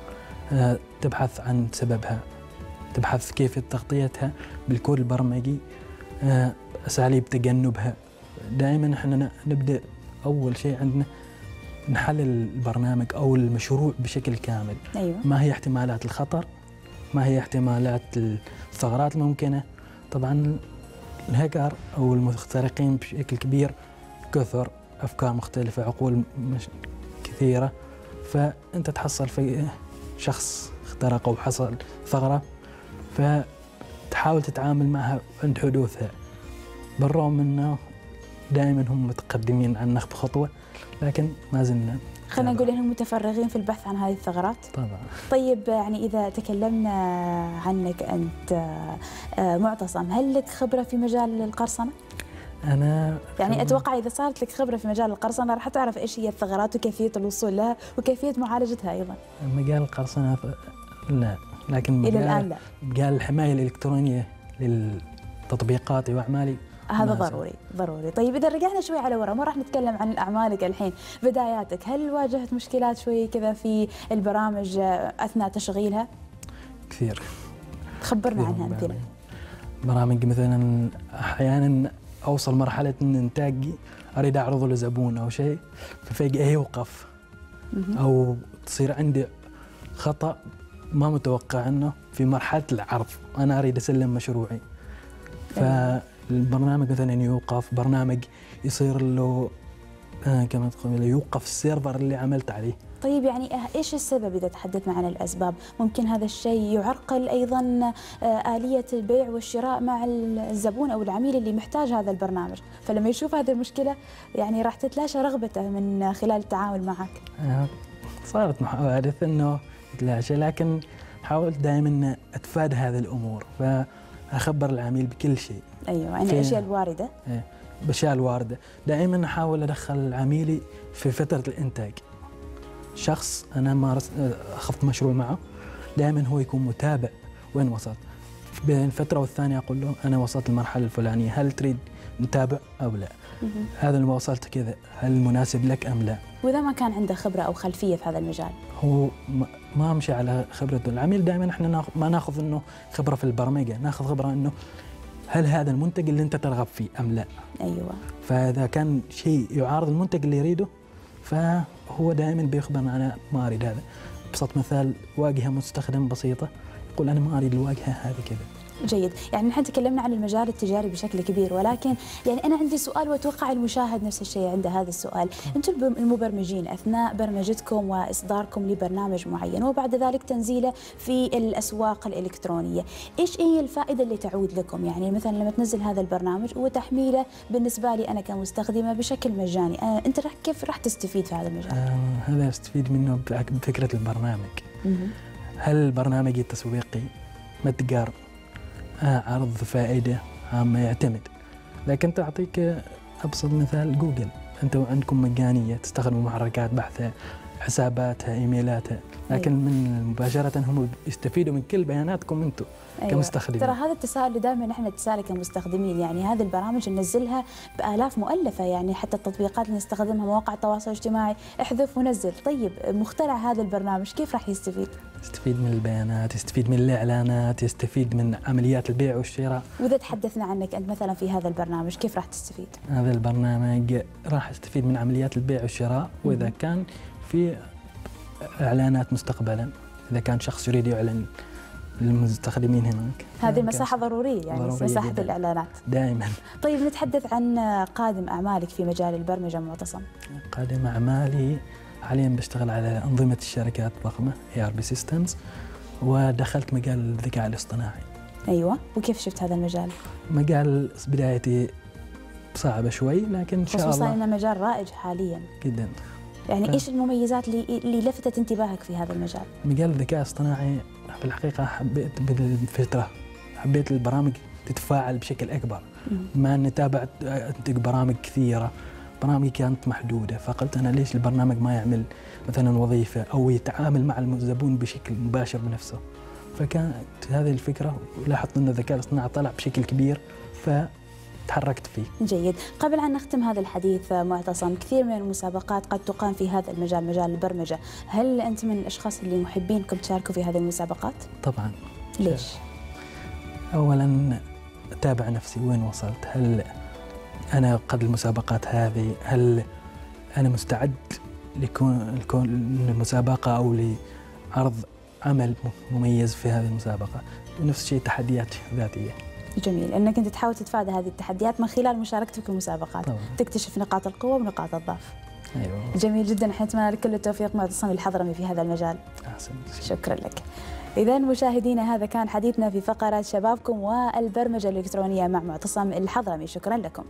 آه، تبحث عن سببها. تبحث كيف تغطيتها. بالكود البرمجي آه، أساليب تجنبها. دائما إحنا ن- نبدأ أول شيء عندنا نحلل البرنامج أو المشروع بشكل كامل. أيوة. ما هي احتمالات الخطر؟ ما هي احتمالات الثغرات الممكنة؟ طبعا الهكر أو المخترقين بشكل كبير كثر أفكار مختلفة عقول مش كثيرة. فأنت تحصل في شخص اخترق أو حصل ثغرة فتحاول تتعامل معها عند حدوثها. بالرغم من أنه دائما هم متقدمين عنا بخطوة لكن ما زلنا خلينا نقول أنهم متفرغين في البحث عن هذه الثغرات. طبعا. طيب يعني إذا تكلمنا عنك أنت آه، معتصم هل لك خبرة في مجال القرصنة؟ أنا يعني أتوقع إذا صارت لك خبرة في مجال القرصنة راح تعرف إيش هي الثغرات وكيفية الوصول لها وكيفية معالجتها أيضا. مجال القرصنة ف- لا لكن إلى مجال الآن لا. مجال الحماية الإلكترونية للتطبيقات وأعمالي هذا. ضروري ضروري. طيب إذا رجعنا شوي على ورا ما راح نتكلم عن أعمالك الحين. بداياتك هل واجهت مشكلات شوي كذا في البرامج أثناء تشغيلها؟ كثير. خبرنا كثير عنها أمثلة. برامج مثلا أحيانا أوصل مرحلة إن إنتاجي أريد أعرضه لزبون أو شيء ففجأة يوقف. أو تصير عندي خطأ ما متوقع عنه في مرحلة العرض أنا أريد أسلم مشروعي. فالبرنامج مثلا يوقف برنامج يصير له آه كما تقول يوقف السيرفر اللي عملت عليه طيب يعني آه، إيش السبب إذا تحدثنا عن الأسباب؟ ممكن هذا الشيء يعرقل أيضا آه، آلية البيع والشراء مع الزبون أو العميل اللي محتاج هذا البرنامج، فلما يشوف هذه المشكلة يعني راح تتلاشى رغبته من خلال التعامل معك. آه، صارت محاولة إنه يتلاشى لكن حاولت دائما أتفادى هذه الأمور فأخبر العميل بكل شيء أيوه عن في- الاشياء الواردة. إيه، بالاشياء الواردة. دائما أحاول أدخل عميلي في فترة الإنتاج. شخص أنا مارس أخذت مشروع معه. دائما هو يكون متابع وين وصلت. بين فتره والثانية أقول له أنا وصلت المرحلة الفلانية هل تريد نتابع أو لا. هذا اللي وصلت كذا هل مناسب لك أم لا؟ وإذا ما كان عنده خبرة أو خلفية في هذا المجال. هو ما- ما امشي على خبرته. العميل دائما إحنا ما ناخذ إنه خبرة في البرمجة ناخذ خبرة إنه هل هذا المنتج اللي انت ترغب فيه أم لا؟ أيوه. فإذا كان شيء يعارض المنتج اللي يريده فهو دائما بيخبرنا أنا ما اريد هذا. ابسط مثال واجهة مستخدم بسيطة يقول أنا ما اريد الواجهة هذه كذا. جيد. يعني نحن تكلمنا عن المجال التجاري بشكل كبير ولكن يعني أنا عندي سؤال وأتوقع المشاهد نفس الشيء عنده هذا السؤال. أنتم الب- المبرمجين أثناء برمجتكم وإصداركم لبرنامج معين وبعد ذلك تنزيله في الأسواق الإلكترونية إيش هي الفائدة اللي تعود لكم؟ يعني مثلا لما تنزل هذا البرنامج وتحميله بالنسبة لي أنا كمستخدمة بشكل مجاني. آه أنت راح كيف راح تستفيد في هذا المجال؟ آه هذا أستفيد منه بفك- بفكرة البرنامج. هل البرنامج التسويقي متجر عرض فائدة عامه يعتمد. لكن تعطيك أبسط مثال جوجل. أنتم عندكم مجانية تستخدموا محركات بحثها حساباتها ايميلاتها لكن من مباشرة هم يستفيدوا من كل بياناتكم أنتم كمستخدمين. ترى هذا التساؤل اللي دائما نحن نتساءله كمستخدمين يعني هذه البرامج ننزلها بآلاف مؤلفة يعني حتى التطبيقات اللي نستخدمها مواقع التواصل الاجتماعي احذف ونزل. طيب مخترع هذا البرنامج كيف راح يستفيد؟ يستفيد من البيانات يستفيد من الإعلانات يستفيد من عمليات البيع والشراء. وإذا تحدثنا عنك أنت مثلا في هذا البرنامج كيف راح تستفيد؟ هذا البرنامج راح يستفيد من عمليات البيع والشراء وإذا كان في إعلانات مستقبلا إذا كان شخص يريد يعلن للمستخدمين هناك هذه المساحه ضرورية يعني ضرورية مساحة جداً. الإعلانات. دائما. طيب نتحدث عن قادم أعمالك في مجال البرمجة معتصم قادم أعمالي حاليا بشتغل على أنظمة الشركات الضخمه ERP systems ودخلت مجال الذكاء الاصطناعي. أيوه. وكيف شفت هذا المجال؟ مجال بدايتي صعبة شوي لكن إن شاء خصوصا الله إنه مجال رائج حاليا. جدا. يعني ف- إيش المميزات اللي اللي لفتت انتباهك في هذا المجال؟ مجال الذكاء الاصطناعي في الحقيقة حبيت بالفترة حبيت البرامج تتفاعل بشكل أكبر. مم. ما أني تابعت أنتج برامج كثيرة برامج كانت محدودة فقلت أنا ليش البرنامج ما يعمل مثلا وظيفة أو يتعامل مع الزبون بشكل مباشر بنفسه؟ فكانت هذه الفكرة ولاحظت أن الذكاء الاصطناعي طلع بشكل كبير فتحركت فيه. جيد. قبل أن نختم هذا الحديث معتصم كثير من المسابقات قد تقام في هذا المجال مجال البرمجة. هل أنت من الأشخاص اللي محبينكم تشاركوا في هذه المسابقات؟ طبعا. ليش؟ اولا أتابع نفسي. وين وصلت؟ هل أنا قد المسابقات هذه هل أنا مستعد لكون لكون المسابقة أو لعرض عمل مميز في هذه المسابقة؟ ونفس الشيء تحديات ذاتية. جميل. أنك أنت تحاول تتفادى هذه التحديات من خلال مشاركتك في المسابقات. طبعا. تكتشف نقاط القوة ونقاط الضعف. أيوه. جميل جدا. إحنا نتمنى لك كل التوفيق معتصم الحضرمي في هذا المجال. أحسن. شكرا لك. إذا مشاهدينا هذا كان حديثنا في فقرة شبابكم والبرمجة الإلكترونية مع معتصم الحضرمي. شكرا لكم.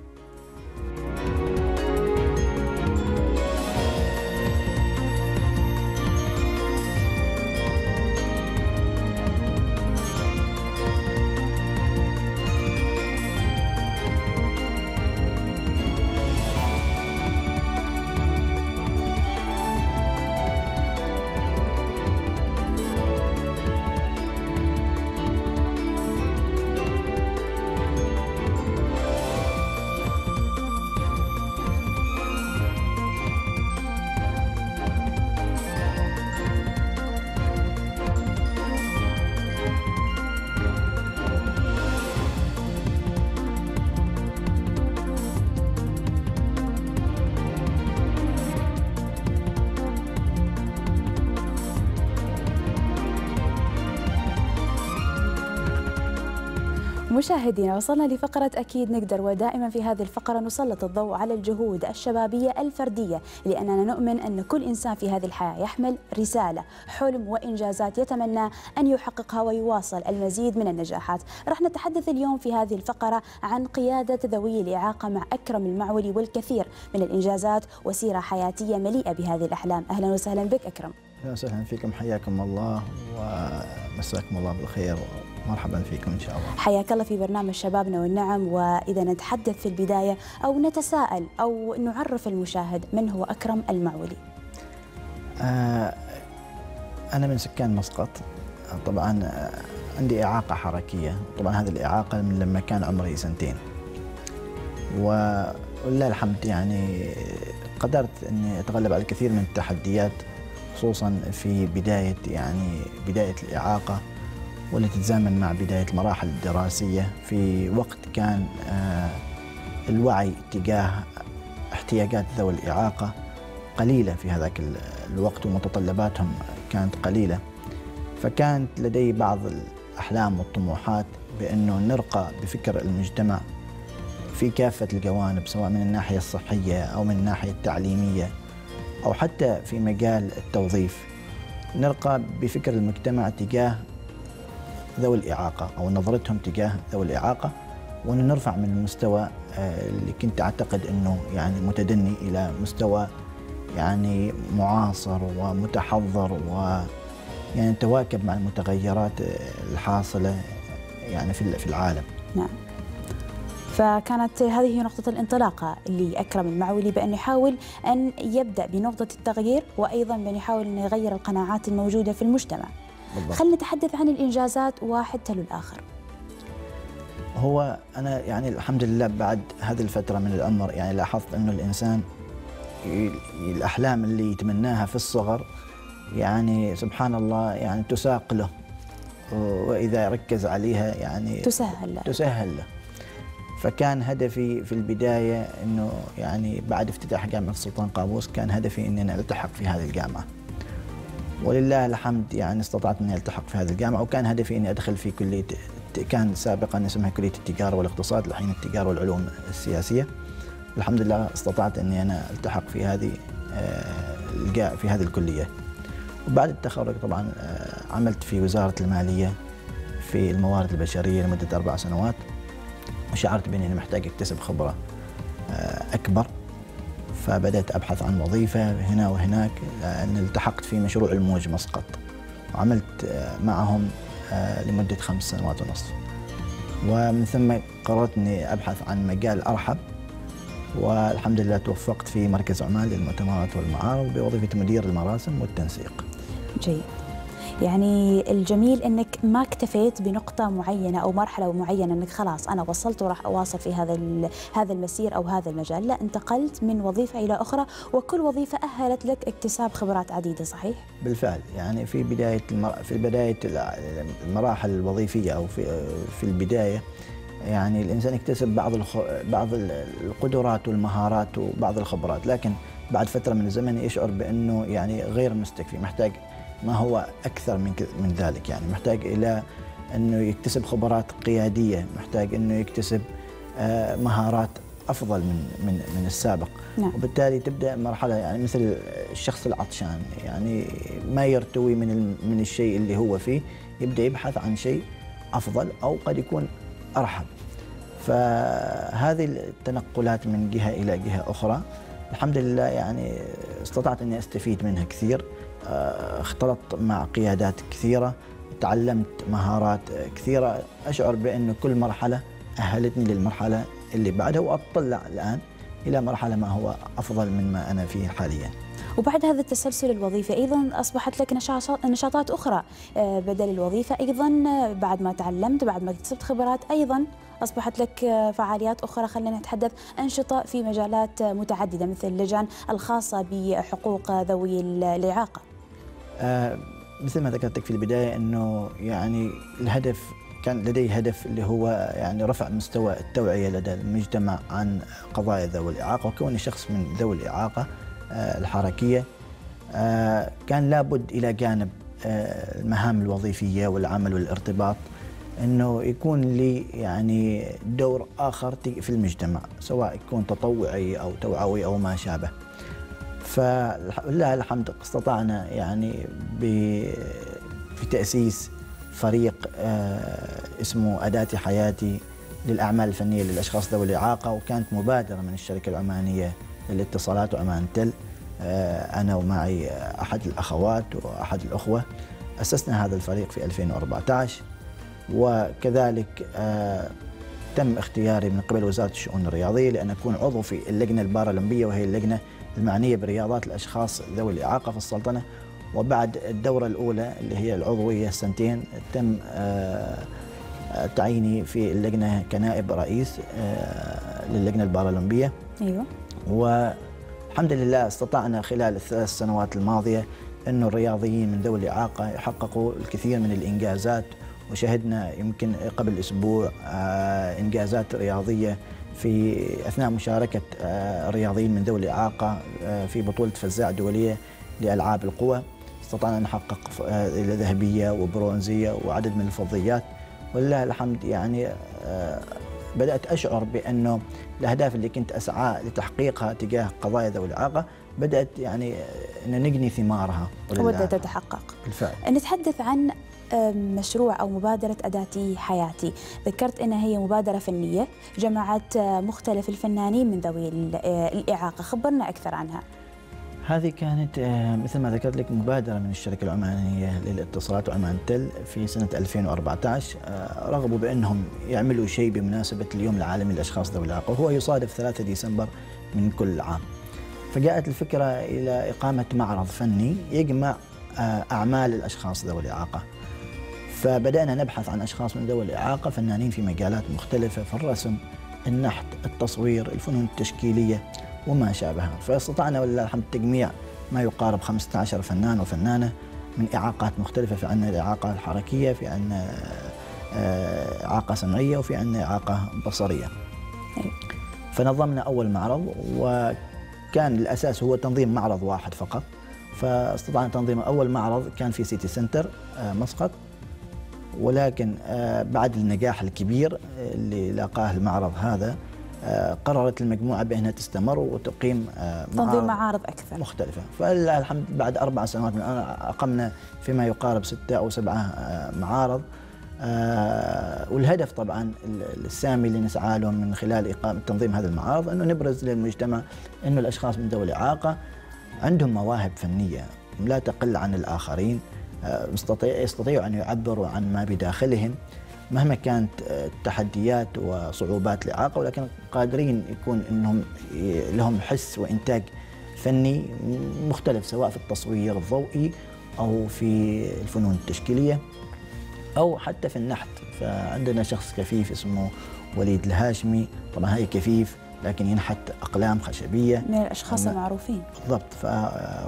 مشاهدينا وصلنا لفقرة أكيد نقدر ودائما في هذه الفقرة نسلط الضوء على الجهود الشبابية الفردية لأننا نؤمن أن كل إنسان في هذه الحياة يحمل رسالة حلم وإنجازات يتمنى أن يحققها ويواصل المزيد من النجاحات. رح نتحدث اليوم في هذه الفقرة عن قيادة ذوي الإعاقة مع أكرم المعولي والكثير من الإنجازات وسيرة حياتية مليئة بهذه الأحلام. أهلا وسهلا بك أكرم. أهلا وسهلا فيكم حياكم الله ومساكم الله بالخير. ومرحبا فيكم إن شاء الله. حياك الله في برنامج شبابنا والنعم وإذا نتحدث في البداية أو نتساءل أو نعرف المشاهد من هو أكرم المعولي. آه أنا من سكان مسقط طبعا آه، عندي إعاقة حركية طبعا هذه الإعاقة من لما كان عمري سنتين. ولله الحمد يعني قدرت إني أتغلب على الكثير من التحديات خصوصا في بداية يعني بداية الإعاقة والتي تتزامن مع بداية المراحل الدراسية. في وقت كان آه، الوعي تجاه احتياجات ذوي الإعاقة قليلة في هذاك الوقت ومتطلباتهم كانت قليلة. فكانت لدي بعض الأحلام والطموحات بأنه نرقى بفكر المجتمع في كافة الجوانب سواء من الناحية الصحية أو من الناحية التعليمية أو حتى في مجال التوظيف. نرقى بفكر المجتمع تجاه ذوي الإعاقة أو نظرتهم تجاه ذوي الإعاقة وأن نرفع من المستوى آه، اللي كنت أعتقد أنه يعني متدني إلى مستوى يعني معاصر ومتحضر و يعني تواكب مع المتغيرات الحاصلة يعني في العالم. نعم. فكانت هذه نقطة الانطلاقة لأكرم المعولي بأن يحاول أن يبدأ بنقطة التغيير وأيضا بأن يحاول أن يغير القناعات الموجودة في المجتمع. خلينا نتحدث عن الإنجازات واحد تلو الآخر. هو أنا يعني الحمد لله بعد هذه الفترة من العمر يعني لاحظت أنه الإنسان الأحلام اللي يتمناها في الصغر يعني سبحان الله يعني تساق له. وإذا ركز عليها يعني تسهل له. تسهل له. فكان هدفي في البداية أنه يعني بعد افتتاح جامعة السلطان قابوس كان هدفي أني أنا ألتحق في هذه الجامعة. ولله الحمد يعني استطعت أني ألتحق في هذه الجامعة وكان هدفي أني أدخل في كلية كان سابقا اسمها كلية التجارة والاقتصاد الحين التجارة والعلوم السياسية. الحمد لله استطعت أني أنا ألتحق في هذه آه، في هذه الكلية. وبعد التخرج طبعا آه، عملت في وزارة المالية في الموارد البشرية لمدة أربع سنوات وشعرت بأني محتاج أكتسب خبرة آه، أكبر. فبدأت أبحث عن وظيفة هنا وهناك التحقت في مشروع الموج مسقط. وعملت آه، معهم آه، لمدة خمس سنوات ونصف ومن ثم قررت أني أبحث عن مجال أرحب. والحمد لله توفقت في مركز عمان للمؤتمرات والمعارض بوظيفة مدير المراسم والتنسيق. جيد. يعني الجميل إنك ما اكتفيت بنقطة معينة أو مرحلة معينة إنك خلاص أنا وصلت وراح أواصل في هذا هذا المسير أو هذا المجال. لا انتقلت من وظيفة إلى أخرى وكل وظيفة أهلت لك اكتساب خبرات عديدة صحيح؟ بالفعل. يعني في بداية المر... في بداية المراحل الوظيفية أو في في البداية يعني الإنسان يكتسب بعض الخ... بعض القدرات والمهارات وبعض الخبرات. لكن بعد فترة من الزمن يشعر بأنه يعني غير مستكفي محتاج ما هو أكثر من من ذلك. يعني محتاج إلى أنه يكتسب خبرات قيادية محتاج أنه يكتسب آه، مهارات أفضل من من من السابق. نعم. وبالتالي تبدأ مرحلة يعني مثل الشخص العطشان. يعني ما يرتوي من من الشيء اللي هو فيه يبدأ يبحث عن شيء أفضل أو قد يكون ارحب فهذه التنقلات من جهة إلى جهة أخرى الحمد لله يعني استطعت أني أستفيد منها كثير. اختلطت مع قيادات كثيرة تعلمت مهارات كثيرة. أشعر بأن كل مرحلة أهلتني للمرحلة اللي بعدها وأطلع الآن إلى مرحلة ما هو أفضل مما أنا فيه حالياً. وبعد هذا التسلسل الوظيفي أيضا أصبحت لك نشاطات أخرى. آه، بدل الوظيفة أيضا آه، بعد ما تعلمت بعد ما اكتسبت خبرات أيضا أصبحت لك فعاليات أخرى. خلينا نتحدث أنشطة في مجالات متعددة مثل اللجان الخاصة بحقوق ذوي الإعاقة. آه مثل ما ذكرت لك في البداية إنه يعني الهدف كان لدي هدف اللي هو يعني رفع مستوى التوعية لدى المجتمع عن قضايا ذوي الإعاقة وكوني شخص من ذوي الإعاقة آه الحركية آه كان لابد إلى جانب آه المهام الوظيفية والعمل والارتباط إنه يكون لي يعني دور آخر في المجتمع سواء يكون تطوعي أو توعوي أو ما شابه. فلله الحمد استطعنا يعني ب- بتاسيس فريق آه، اسمه اداتي حياتي للأعمال الفنية للأشخاص ذوي الإعاقة وكانت مبادرة من الشركة العمانية للاتصالات وعمان تل. آه، أنا ومعي أحد الأخوات وأحد الأخوة أسسنا هذا الفريق في 2014 وكذلك آه، تم اختياري من قبل وزارة الشؤون الرياضية لأن أكون عضو في اللجنة البارالمبية وهي اللجنة المعنية برياضات الأشخاص ذوي الإعاقة في السلطنة وبعد الدورة الأولى اللي هي العضوية سنتين تم آه، تعييني في اللجنة كنائب رئيس آه، للجنة البارالمبية. أيوه. والحمد لله استطعنا خلال الثلاث سنوات الماضية أن الرياضيين من ذوي الإعاقة يحققوا الكثير من الإنجازات وشهدنا يمكن قبل أسبوع آه، إنجازات رياضية في أثناء مشاركة آه، الرياضيين من ذوي الإعاقة آه، في بطولة فزاع دولية لألعاب القوى. استطعنا أن نحقق آه، ذهبية وبرونزية وعدد من الفضيات. ولله الحمد يعني بدأت أشعر بأنه الأهداف اللي كنت أسعى لتحقيقها تجاه قضايا ذوي الإعاقة بدأت يعني أن نجني ثمارها الحمد. تتحقق. بالفعل. نتحدث عن مشروع أو مبادرة أداتي حياتي. ذكرت أنها هي مبادرة فنية جمعت آه، مختلف الفنانين من ذوي آه، الإعاقة. خبرنا أكثر عنها. هذه كانت آه، مثل ما ذكرت لك مبادرة من الشركة العمانية للاتصالات وعمان تل في سنة 2014 آه، رغبوا بأنهم يعملوا شيء بمناسبة اليوم العالمي للأشخاص ذوي الإعاقة وهو يصادف 3 ديسمبر من كل عام. فجاءت الفكرة إلى إقامة معرض فني يجمع آه، أعمال الأشخاص ذوي الإعاقة. فبدأنا نبحث عن أشخاص من ذوي الإعاقة فنانين في مجالات مختلفة في الرسم النحت التصوير الفنون التشكيلية وما شابهها. فاستطعنا ولله الحمد تجميع ما يقارب 15 فنان وفنانة من إعاقات مختلفة في عندنا الإعاقة الحركية في عندنا آه، إعاقة سمعية وفي عندنا إعاقة بصرية. فنظمنا أول معرض وكان الأساس هو تنظيم معرض واحد فقط فاستطعنا تنظيم أول معرض كان في سيتي سنتر آه، مسقط. ولكن آه، بعد النجاح الكبير آه، اللي لاقاه المعرض هذا قررت المجموعة بأنها تستمر وتقيم تنظيم معارض أكثر. مختلفة. فلله الحمد بعد أربع سنوات من الآن أقمنا فيما يقارب ستة أو سبعة معارض. والهدف طبعا ال- السامي اللي نسعى له من خلال إقامة تنظيم هذه المعارض أنه نبرز للمجتمع أنه الأشخاص من ذوي الإعاقة عندهم مواهب فنية لا تقل عن الآخرين آه، يستطيعوا أن يعبروا عن ما بداخلهم مهما كانت آه، التحديات وصعوبات الإعاقة ولكن قادرين يكون أنهم ي- لهم حس وإنتاج فني مختلف سواء في التصوير الضوئي أو في الفنون التشكيلية. أو حتى في النحت. فعندنا شخص كفيف اسمه وليد الهاشمي. طبعا هاي كفيف لكن ينحت أقلام خشبية. من الأشخاص. المعروفين. بالضبط. ف...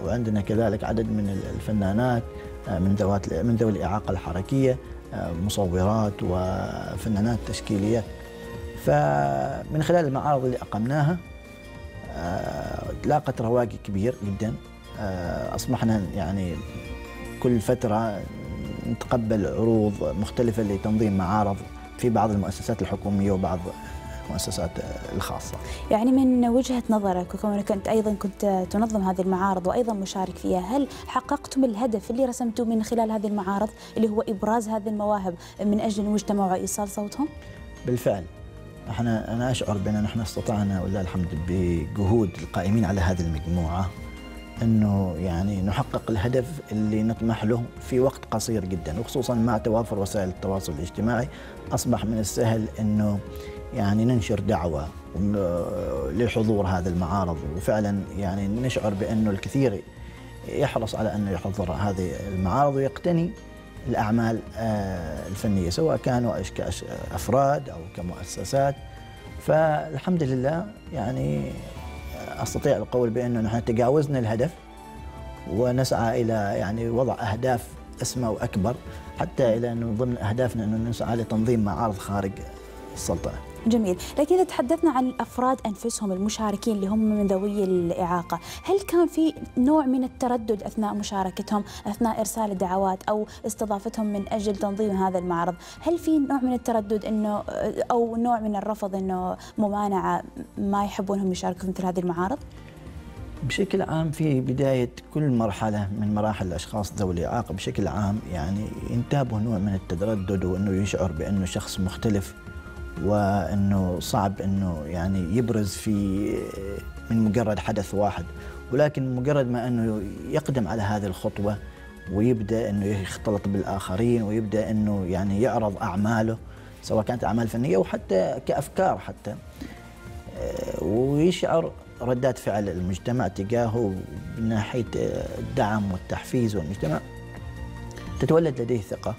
وعندنا كذلك عدد من الفنانات آه، من ذوات من ذوي الإعاقة الحركية آه، مصورات وفنانات تشكيليات فمن خلال المعارض اللي أقمناها آه، لاقت رواج كبير جدا. أصبحنا يعني كل فترة نتقبل عروض مختلفة لتنظيم معارض في بعض المؤسسات الحكومية وبعض المؤسسات الخاصة. يعني من وجهة نظرك وكونك أنت أيضا كنت تنظم هذه المعارض وأيضا مشارك فيها هل حققتم الهدف اللي رسمتوه من خلال هذه المعارض اللي هو إبراز هذه المواهب من أجل المجتمع وإيصال صوتهم؟ بالفعل. إحنا أنا أشعر بأن نحن استطعنا ولله الحمد بجهود القائمين على هذه المجموعة. أنه يعني نحقق الهدف اللي نطمح له في وقت قصير جدا وخصوصا مع توافر وسائل التواصل الاجتماعي. أصبح من السهل أنه يعني ننشر دعوة ون- لحضور هذه المعارض. وفعلا يعني نشعر بأنه الكثير يحرص على أنه يحضر هذه المعارض ويقتني الأعمال آه، الفنية سواء كانوا أش- كأش- أفراد أو كمؤسسات. فالحمد لله يعني أستطيع القول بأنه نحن تجاوزنا الهدف ونسعى إلى يعني وضع أهداف أسمى وأكبر حتى إلى انه من ضمن أهدافنا أنه نسعى لتنظيم معارض خارج السلطنة. جميل لكن إذا تحدثنا عن الأفراد أنفسهم المشاركين اللي هم من ذوي الإعاقة هل كان في نوع من التردد أثناء مشاركتهم أثناء إرسال الدعوات أو استضافتهم من أجل تنظيم هذا المعرض هل في نوع من التردد أنه أو نوع من الرفض أنه ممانعة ما يحبونهم يشاركوا في مثل هذه المعارض؟ بشكل عام في بداية كل مرحلة من مراحل الأشخاص ذوي الإعاقة بشكل عام يعني ينتابه نوع من التردد وأنه يشعر بأنه شخص مختلف وأنه صعب أنه يعني يبرز في من مجرد حدث واحد. ولكن مجرد ما أنه يقدم على هذه الخطوة ويبدأ أنه يختلط بالآخرين ويبدأ أنه يعني يعرض أعماله سواء كانت أعمال فنية أو حتى كأفكار حتى ويشعر ردات فعل المجتمع تجاهه من ناحية الدعم والتحفيز والمجتمع. تتولد لديه ثقة.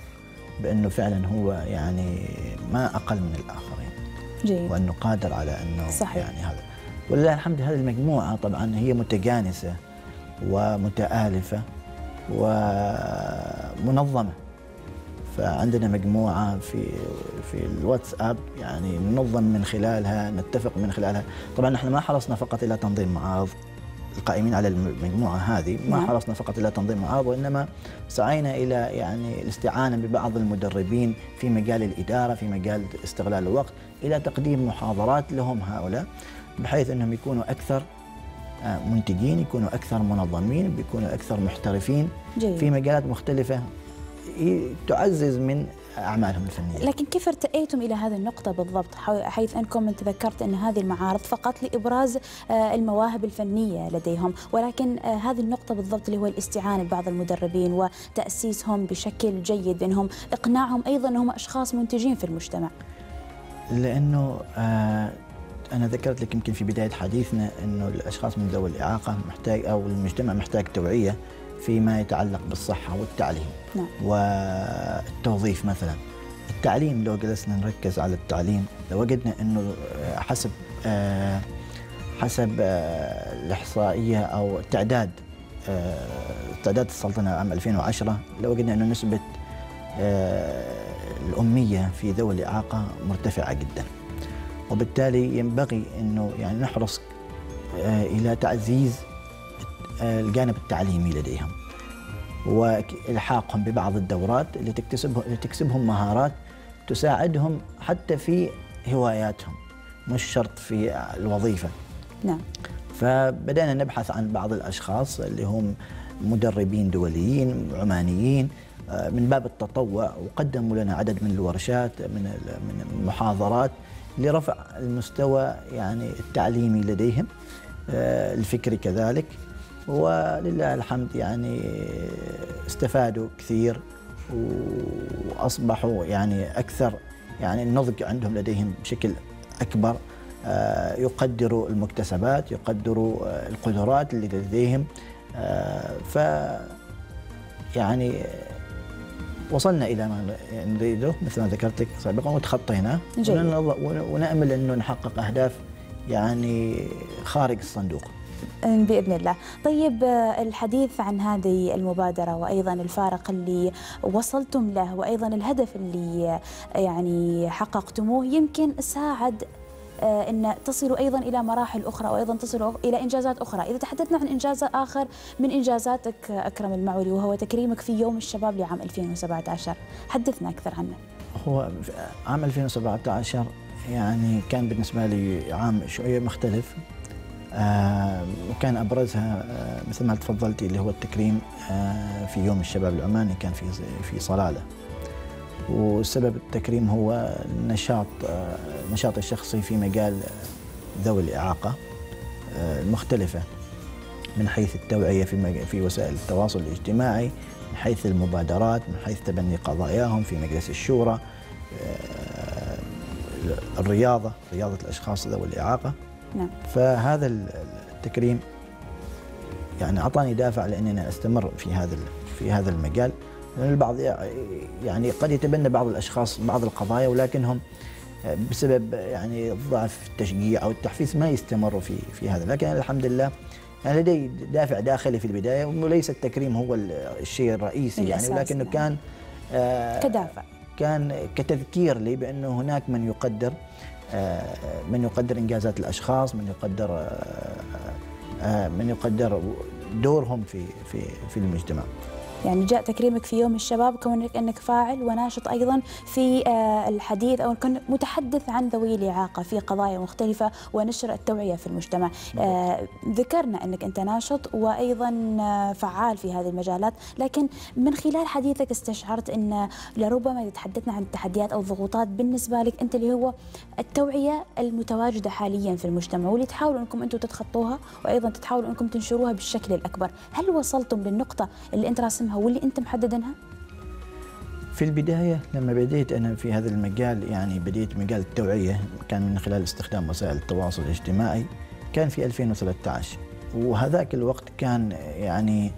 بأنه فعلا هو يعني ما أقل من الآخرين. جيد. وأنه قادر على أنه صحيح. يعني هذا. ولله الحمد هذه المجموعة طبعا هي متجانسة ومتآلفة ومنظمة. فعندنا مجموعة في في الواتساب يعني ننظم من خلالها نتفق من خلالها. طبعا نحن ما حرصنا فقط إلى تنظيم معارض. القائمين على المجموعة هذه ما نعم. حرصنا فقط إلى تنظيم معارض وإنما سعينا إلى يعني الاستعانة ببعض المدربين في مجال الإدارة في مجال استغلال الوقت إلى تقديم محاضرات لهم هؤلاء بحيث أنهم يكونوا أكثر آه، منتجين يكونوا أكثر منظمين بيكونوا أكثر محترفين جيد في مجالات مختلفة ي- تعزز من أعمالهم الفنية. لكن كيف ارتأيتم إلى هذه النقطة بالضبط؟ حيث أنكم من تذكرت أن هذه المعارض فقط لإبراز آه، المواهب الفنية لديهم ولكن آه، هذه النقطة بالضبط اللي هو الاستعانة ببعض المدربين وتأسيسهم بشكل جيد بأنهم إقناعهم أيضا أنهم أشخاص منتجين في المجتمع. لأنه آه أنا ذكرت لك يمكن في بداية حديثنا أنه الأشخاص من ذوي الإعاقة محتاج أو المجتمع محتاج توعية. فيما يتعلق بالصحة والتعليم. نعم. والتوظيف مثلا. التعليم لو جلسنا نركز على التعليم لوجدنا أنه آه، حسب آه حسب آه الإحصائية أو تعداد تعداد السلطنة عام 2010 لوجدنا أنه نسبة الأمية في ذوي الإعاقة مرتفعة جدا. وبالتالي ينبغي أنه يعني نحرص إلى تعزيز الجانب التعليمي لديهم وإلحاقهم ببعض الدورات اللي تكتسبهم تكسبهم مهارات تساعدهم حتى في هواياتهم مش شرط في الوظيفة. نعم. فبدأنا نبحث عن بعض الأشخاص اللي هم مدربين دوليين عمانيين آه، من باب التطوع وقدموا لنا عدد من الورشات من من المحاضرات لرفع المستوى يعني التعليمي لديهم آه، الفكري كذلك. ولله الحمد يعني استفادوا كثير وأصبحوا يعني أكثر يعني النضج عندهم لديهم بشكل أكبر. آه، يقدروا المكتسبات يقدروا آه، القدرات اللي لديهم. آه، ف يعني وصلنا إلى ما نريده مثل ما ذكرت لك سابقا وتخطيناه ونأمل أنه نحقق أهداف يعني خارج الصندوق. بإذن الله. طيب آه، الحديث عن هذه المبادرة وأيضا الفارق اللي وصلتم له وأيضا الهدف اللي آه، يعني حققتموه يمكن ساعد آه، أن تصلوا أيضا إلى مراحل أخرى وأيضا تصلوا إلى إنجازات أخرى. إذا تحدثنا عن إنجاز آخر من إنجازاتك آه، أكرم المعولي وهو تكريمك في يوم الشباب لعام 2017 حدثنا أكثر عنه. هو عام 2017 يعني كان بالنسبة لي عام شوية مختلف. وكان أبرزها آه مثل ما تفضلتي اللي هو التكريم آه في يوم الشباب العماني كان في في صلالة. وسبب التكريم هو النشاط آه النشاط الشخصي في مجال آه، ذوي الإعاقة آه المختلفة من حيث التوعية في في وسائل التواصل الاجتماعي من حيث المبادرات من حيث تبني قضاياهم في مجلس الشورى آه، الرياضة رياضة الأشخاص ذوي الإعاقة. نعم. فهذا ال- التكريم يعني أعطاني دافع لأني أستمر في هذا في هذا المجال. لأن البعض يع- يعني قد يتبنى بعض الأشخاص بعض القضايا ولكنهم بسبب يعني ضعف التشجيع أو التحفيز ما يستمروا في في هذا. لكن الحمد لله يعني لدي دافع داخلي في البداية وليس التكريم هو ال- الشيء الرئيسي يعني ولكنه نعم. كان آه، كدافع. كان كتذكير لي بأنه هناك من يقدر من يقدر إنجازات الأشخاص من يقدر آه، آه، من يقدر دورهم في في في المجتمع. يعني جاء تكريمك في يوم الشباب كونك إنك فاعل وناشط أيضا في آه، الحديث أو كنت متحدث عن ذوي الإعاقة في قضايا مختلفة ونشر التوعية في المجتمع. آه، ذكرنا إنك أنت ناشط وأيضا آه، فعال في هذه المجالات، لكن من خلال حديثك استشعرت إن لربما تحدثنا عن التحديات أو الضغوطات بالنسبة لك أنت اللي هو التوعية المتواجدة حاليا في المجتمع واللي تحاولوا إنكم أنتم تتخطوها وأيضا تحاولوا إنكم تنشروها بالشكل الأكبر، هل وصلتم للنقطة اللي أنت راسمها واللي أنت محددينها؟ في البداية لما بديت أنا في هذا المجال يعني بديت مجال التوعية كان من خلال استخدام وسائل التواصل الاجتماعي كان في 2013 وهذاك الوقت كان يعني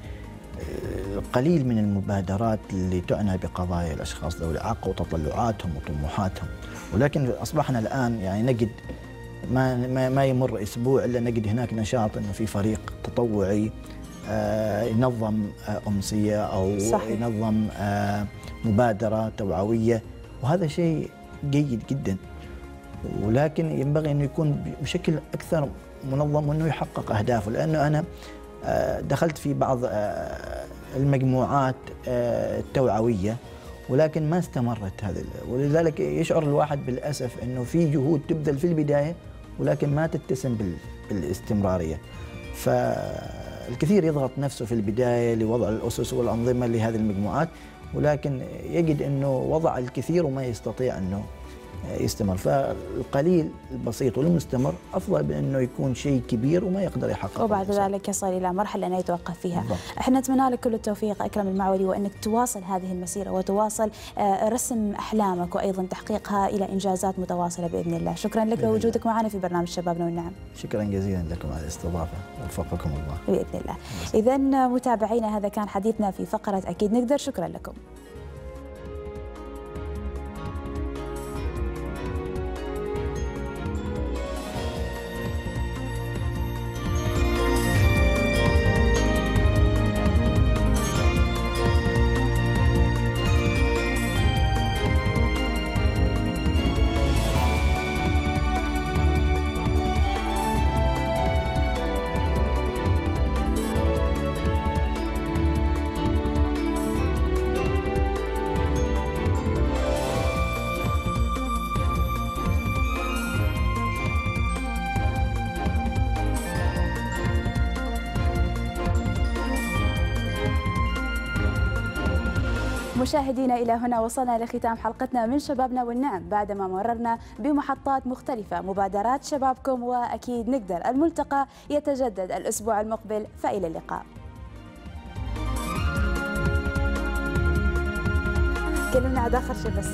آه، قليل من المبادرات اللي تعنى بقضايا الأشخاص ذوي الإعاقة وتطلعاتهم وطموحاتهم ولكن أصبحنا الآن يعني نجد ما ما يمر أسبوع إلا نجد هناك نشاط إنه في فريق تطوعي ينظم آه، أمسية أو صحيح. ينظم آه، مبادرة توعوية. وهذا شيء جيد جدا. ولكن ينبغي انه يكون بشكل أكثر منظم وأنه يحقق أهدافه. لأنه أنا آه، دخلت في بعض آه، المجموعات آه، التوعوية ولكن ما استمرت هذه ال- ولذلك يشعر الواحد بالأسف أنه في جهود تبذل في البداية ولكن ما تتسم بال- بالاستمرارية. فالكثير يضغط نفسه في البداية لوضع الأسس والأنظمة لهذه المجموعات ولكن يجد إنه وضع الكثير وما يستطيع إنه يستمر فالقليل البسيط والمستمر أفضل من إنه يكون شيء كبير وما يقدر يحققه وبعد. ذلك يصل إلى مرحلة انه يتوقف فيها. بالضبط. إحنا نتمنى لك كل التوفيق أكرم المعولي وإنك تواصل هذه المسيرة وتواصل آه، رسم أحلامك وأيضا تحقيقها إلى إنجازات متواصلة بإذن الله. شكرا لك لوجودك معنا في برنامج شبابنا والنعم. شكرا جزيلا لكم على الاستضافة وفقكم الله بإذن الله. اذا متابعينا هذا كان حديثنا في فقرة أكيد نقدر شكرا لكم. مشاهدينا إلى هنا وصلنا لختام حلقتنا من شبابنا والنعم. بعدما مررنا بمحطات مختلفة مبادرات شبابكم وأكيد نقدر الملتقى. يتجدد الأسبوع المقبل. فإلى اللقاء. كلمنا عاد آخر شيء بس.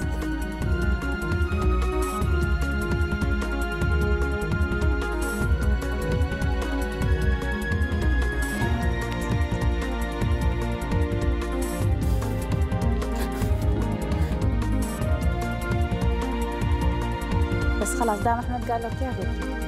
بس خلاص دام أحمد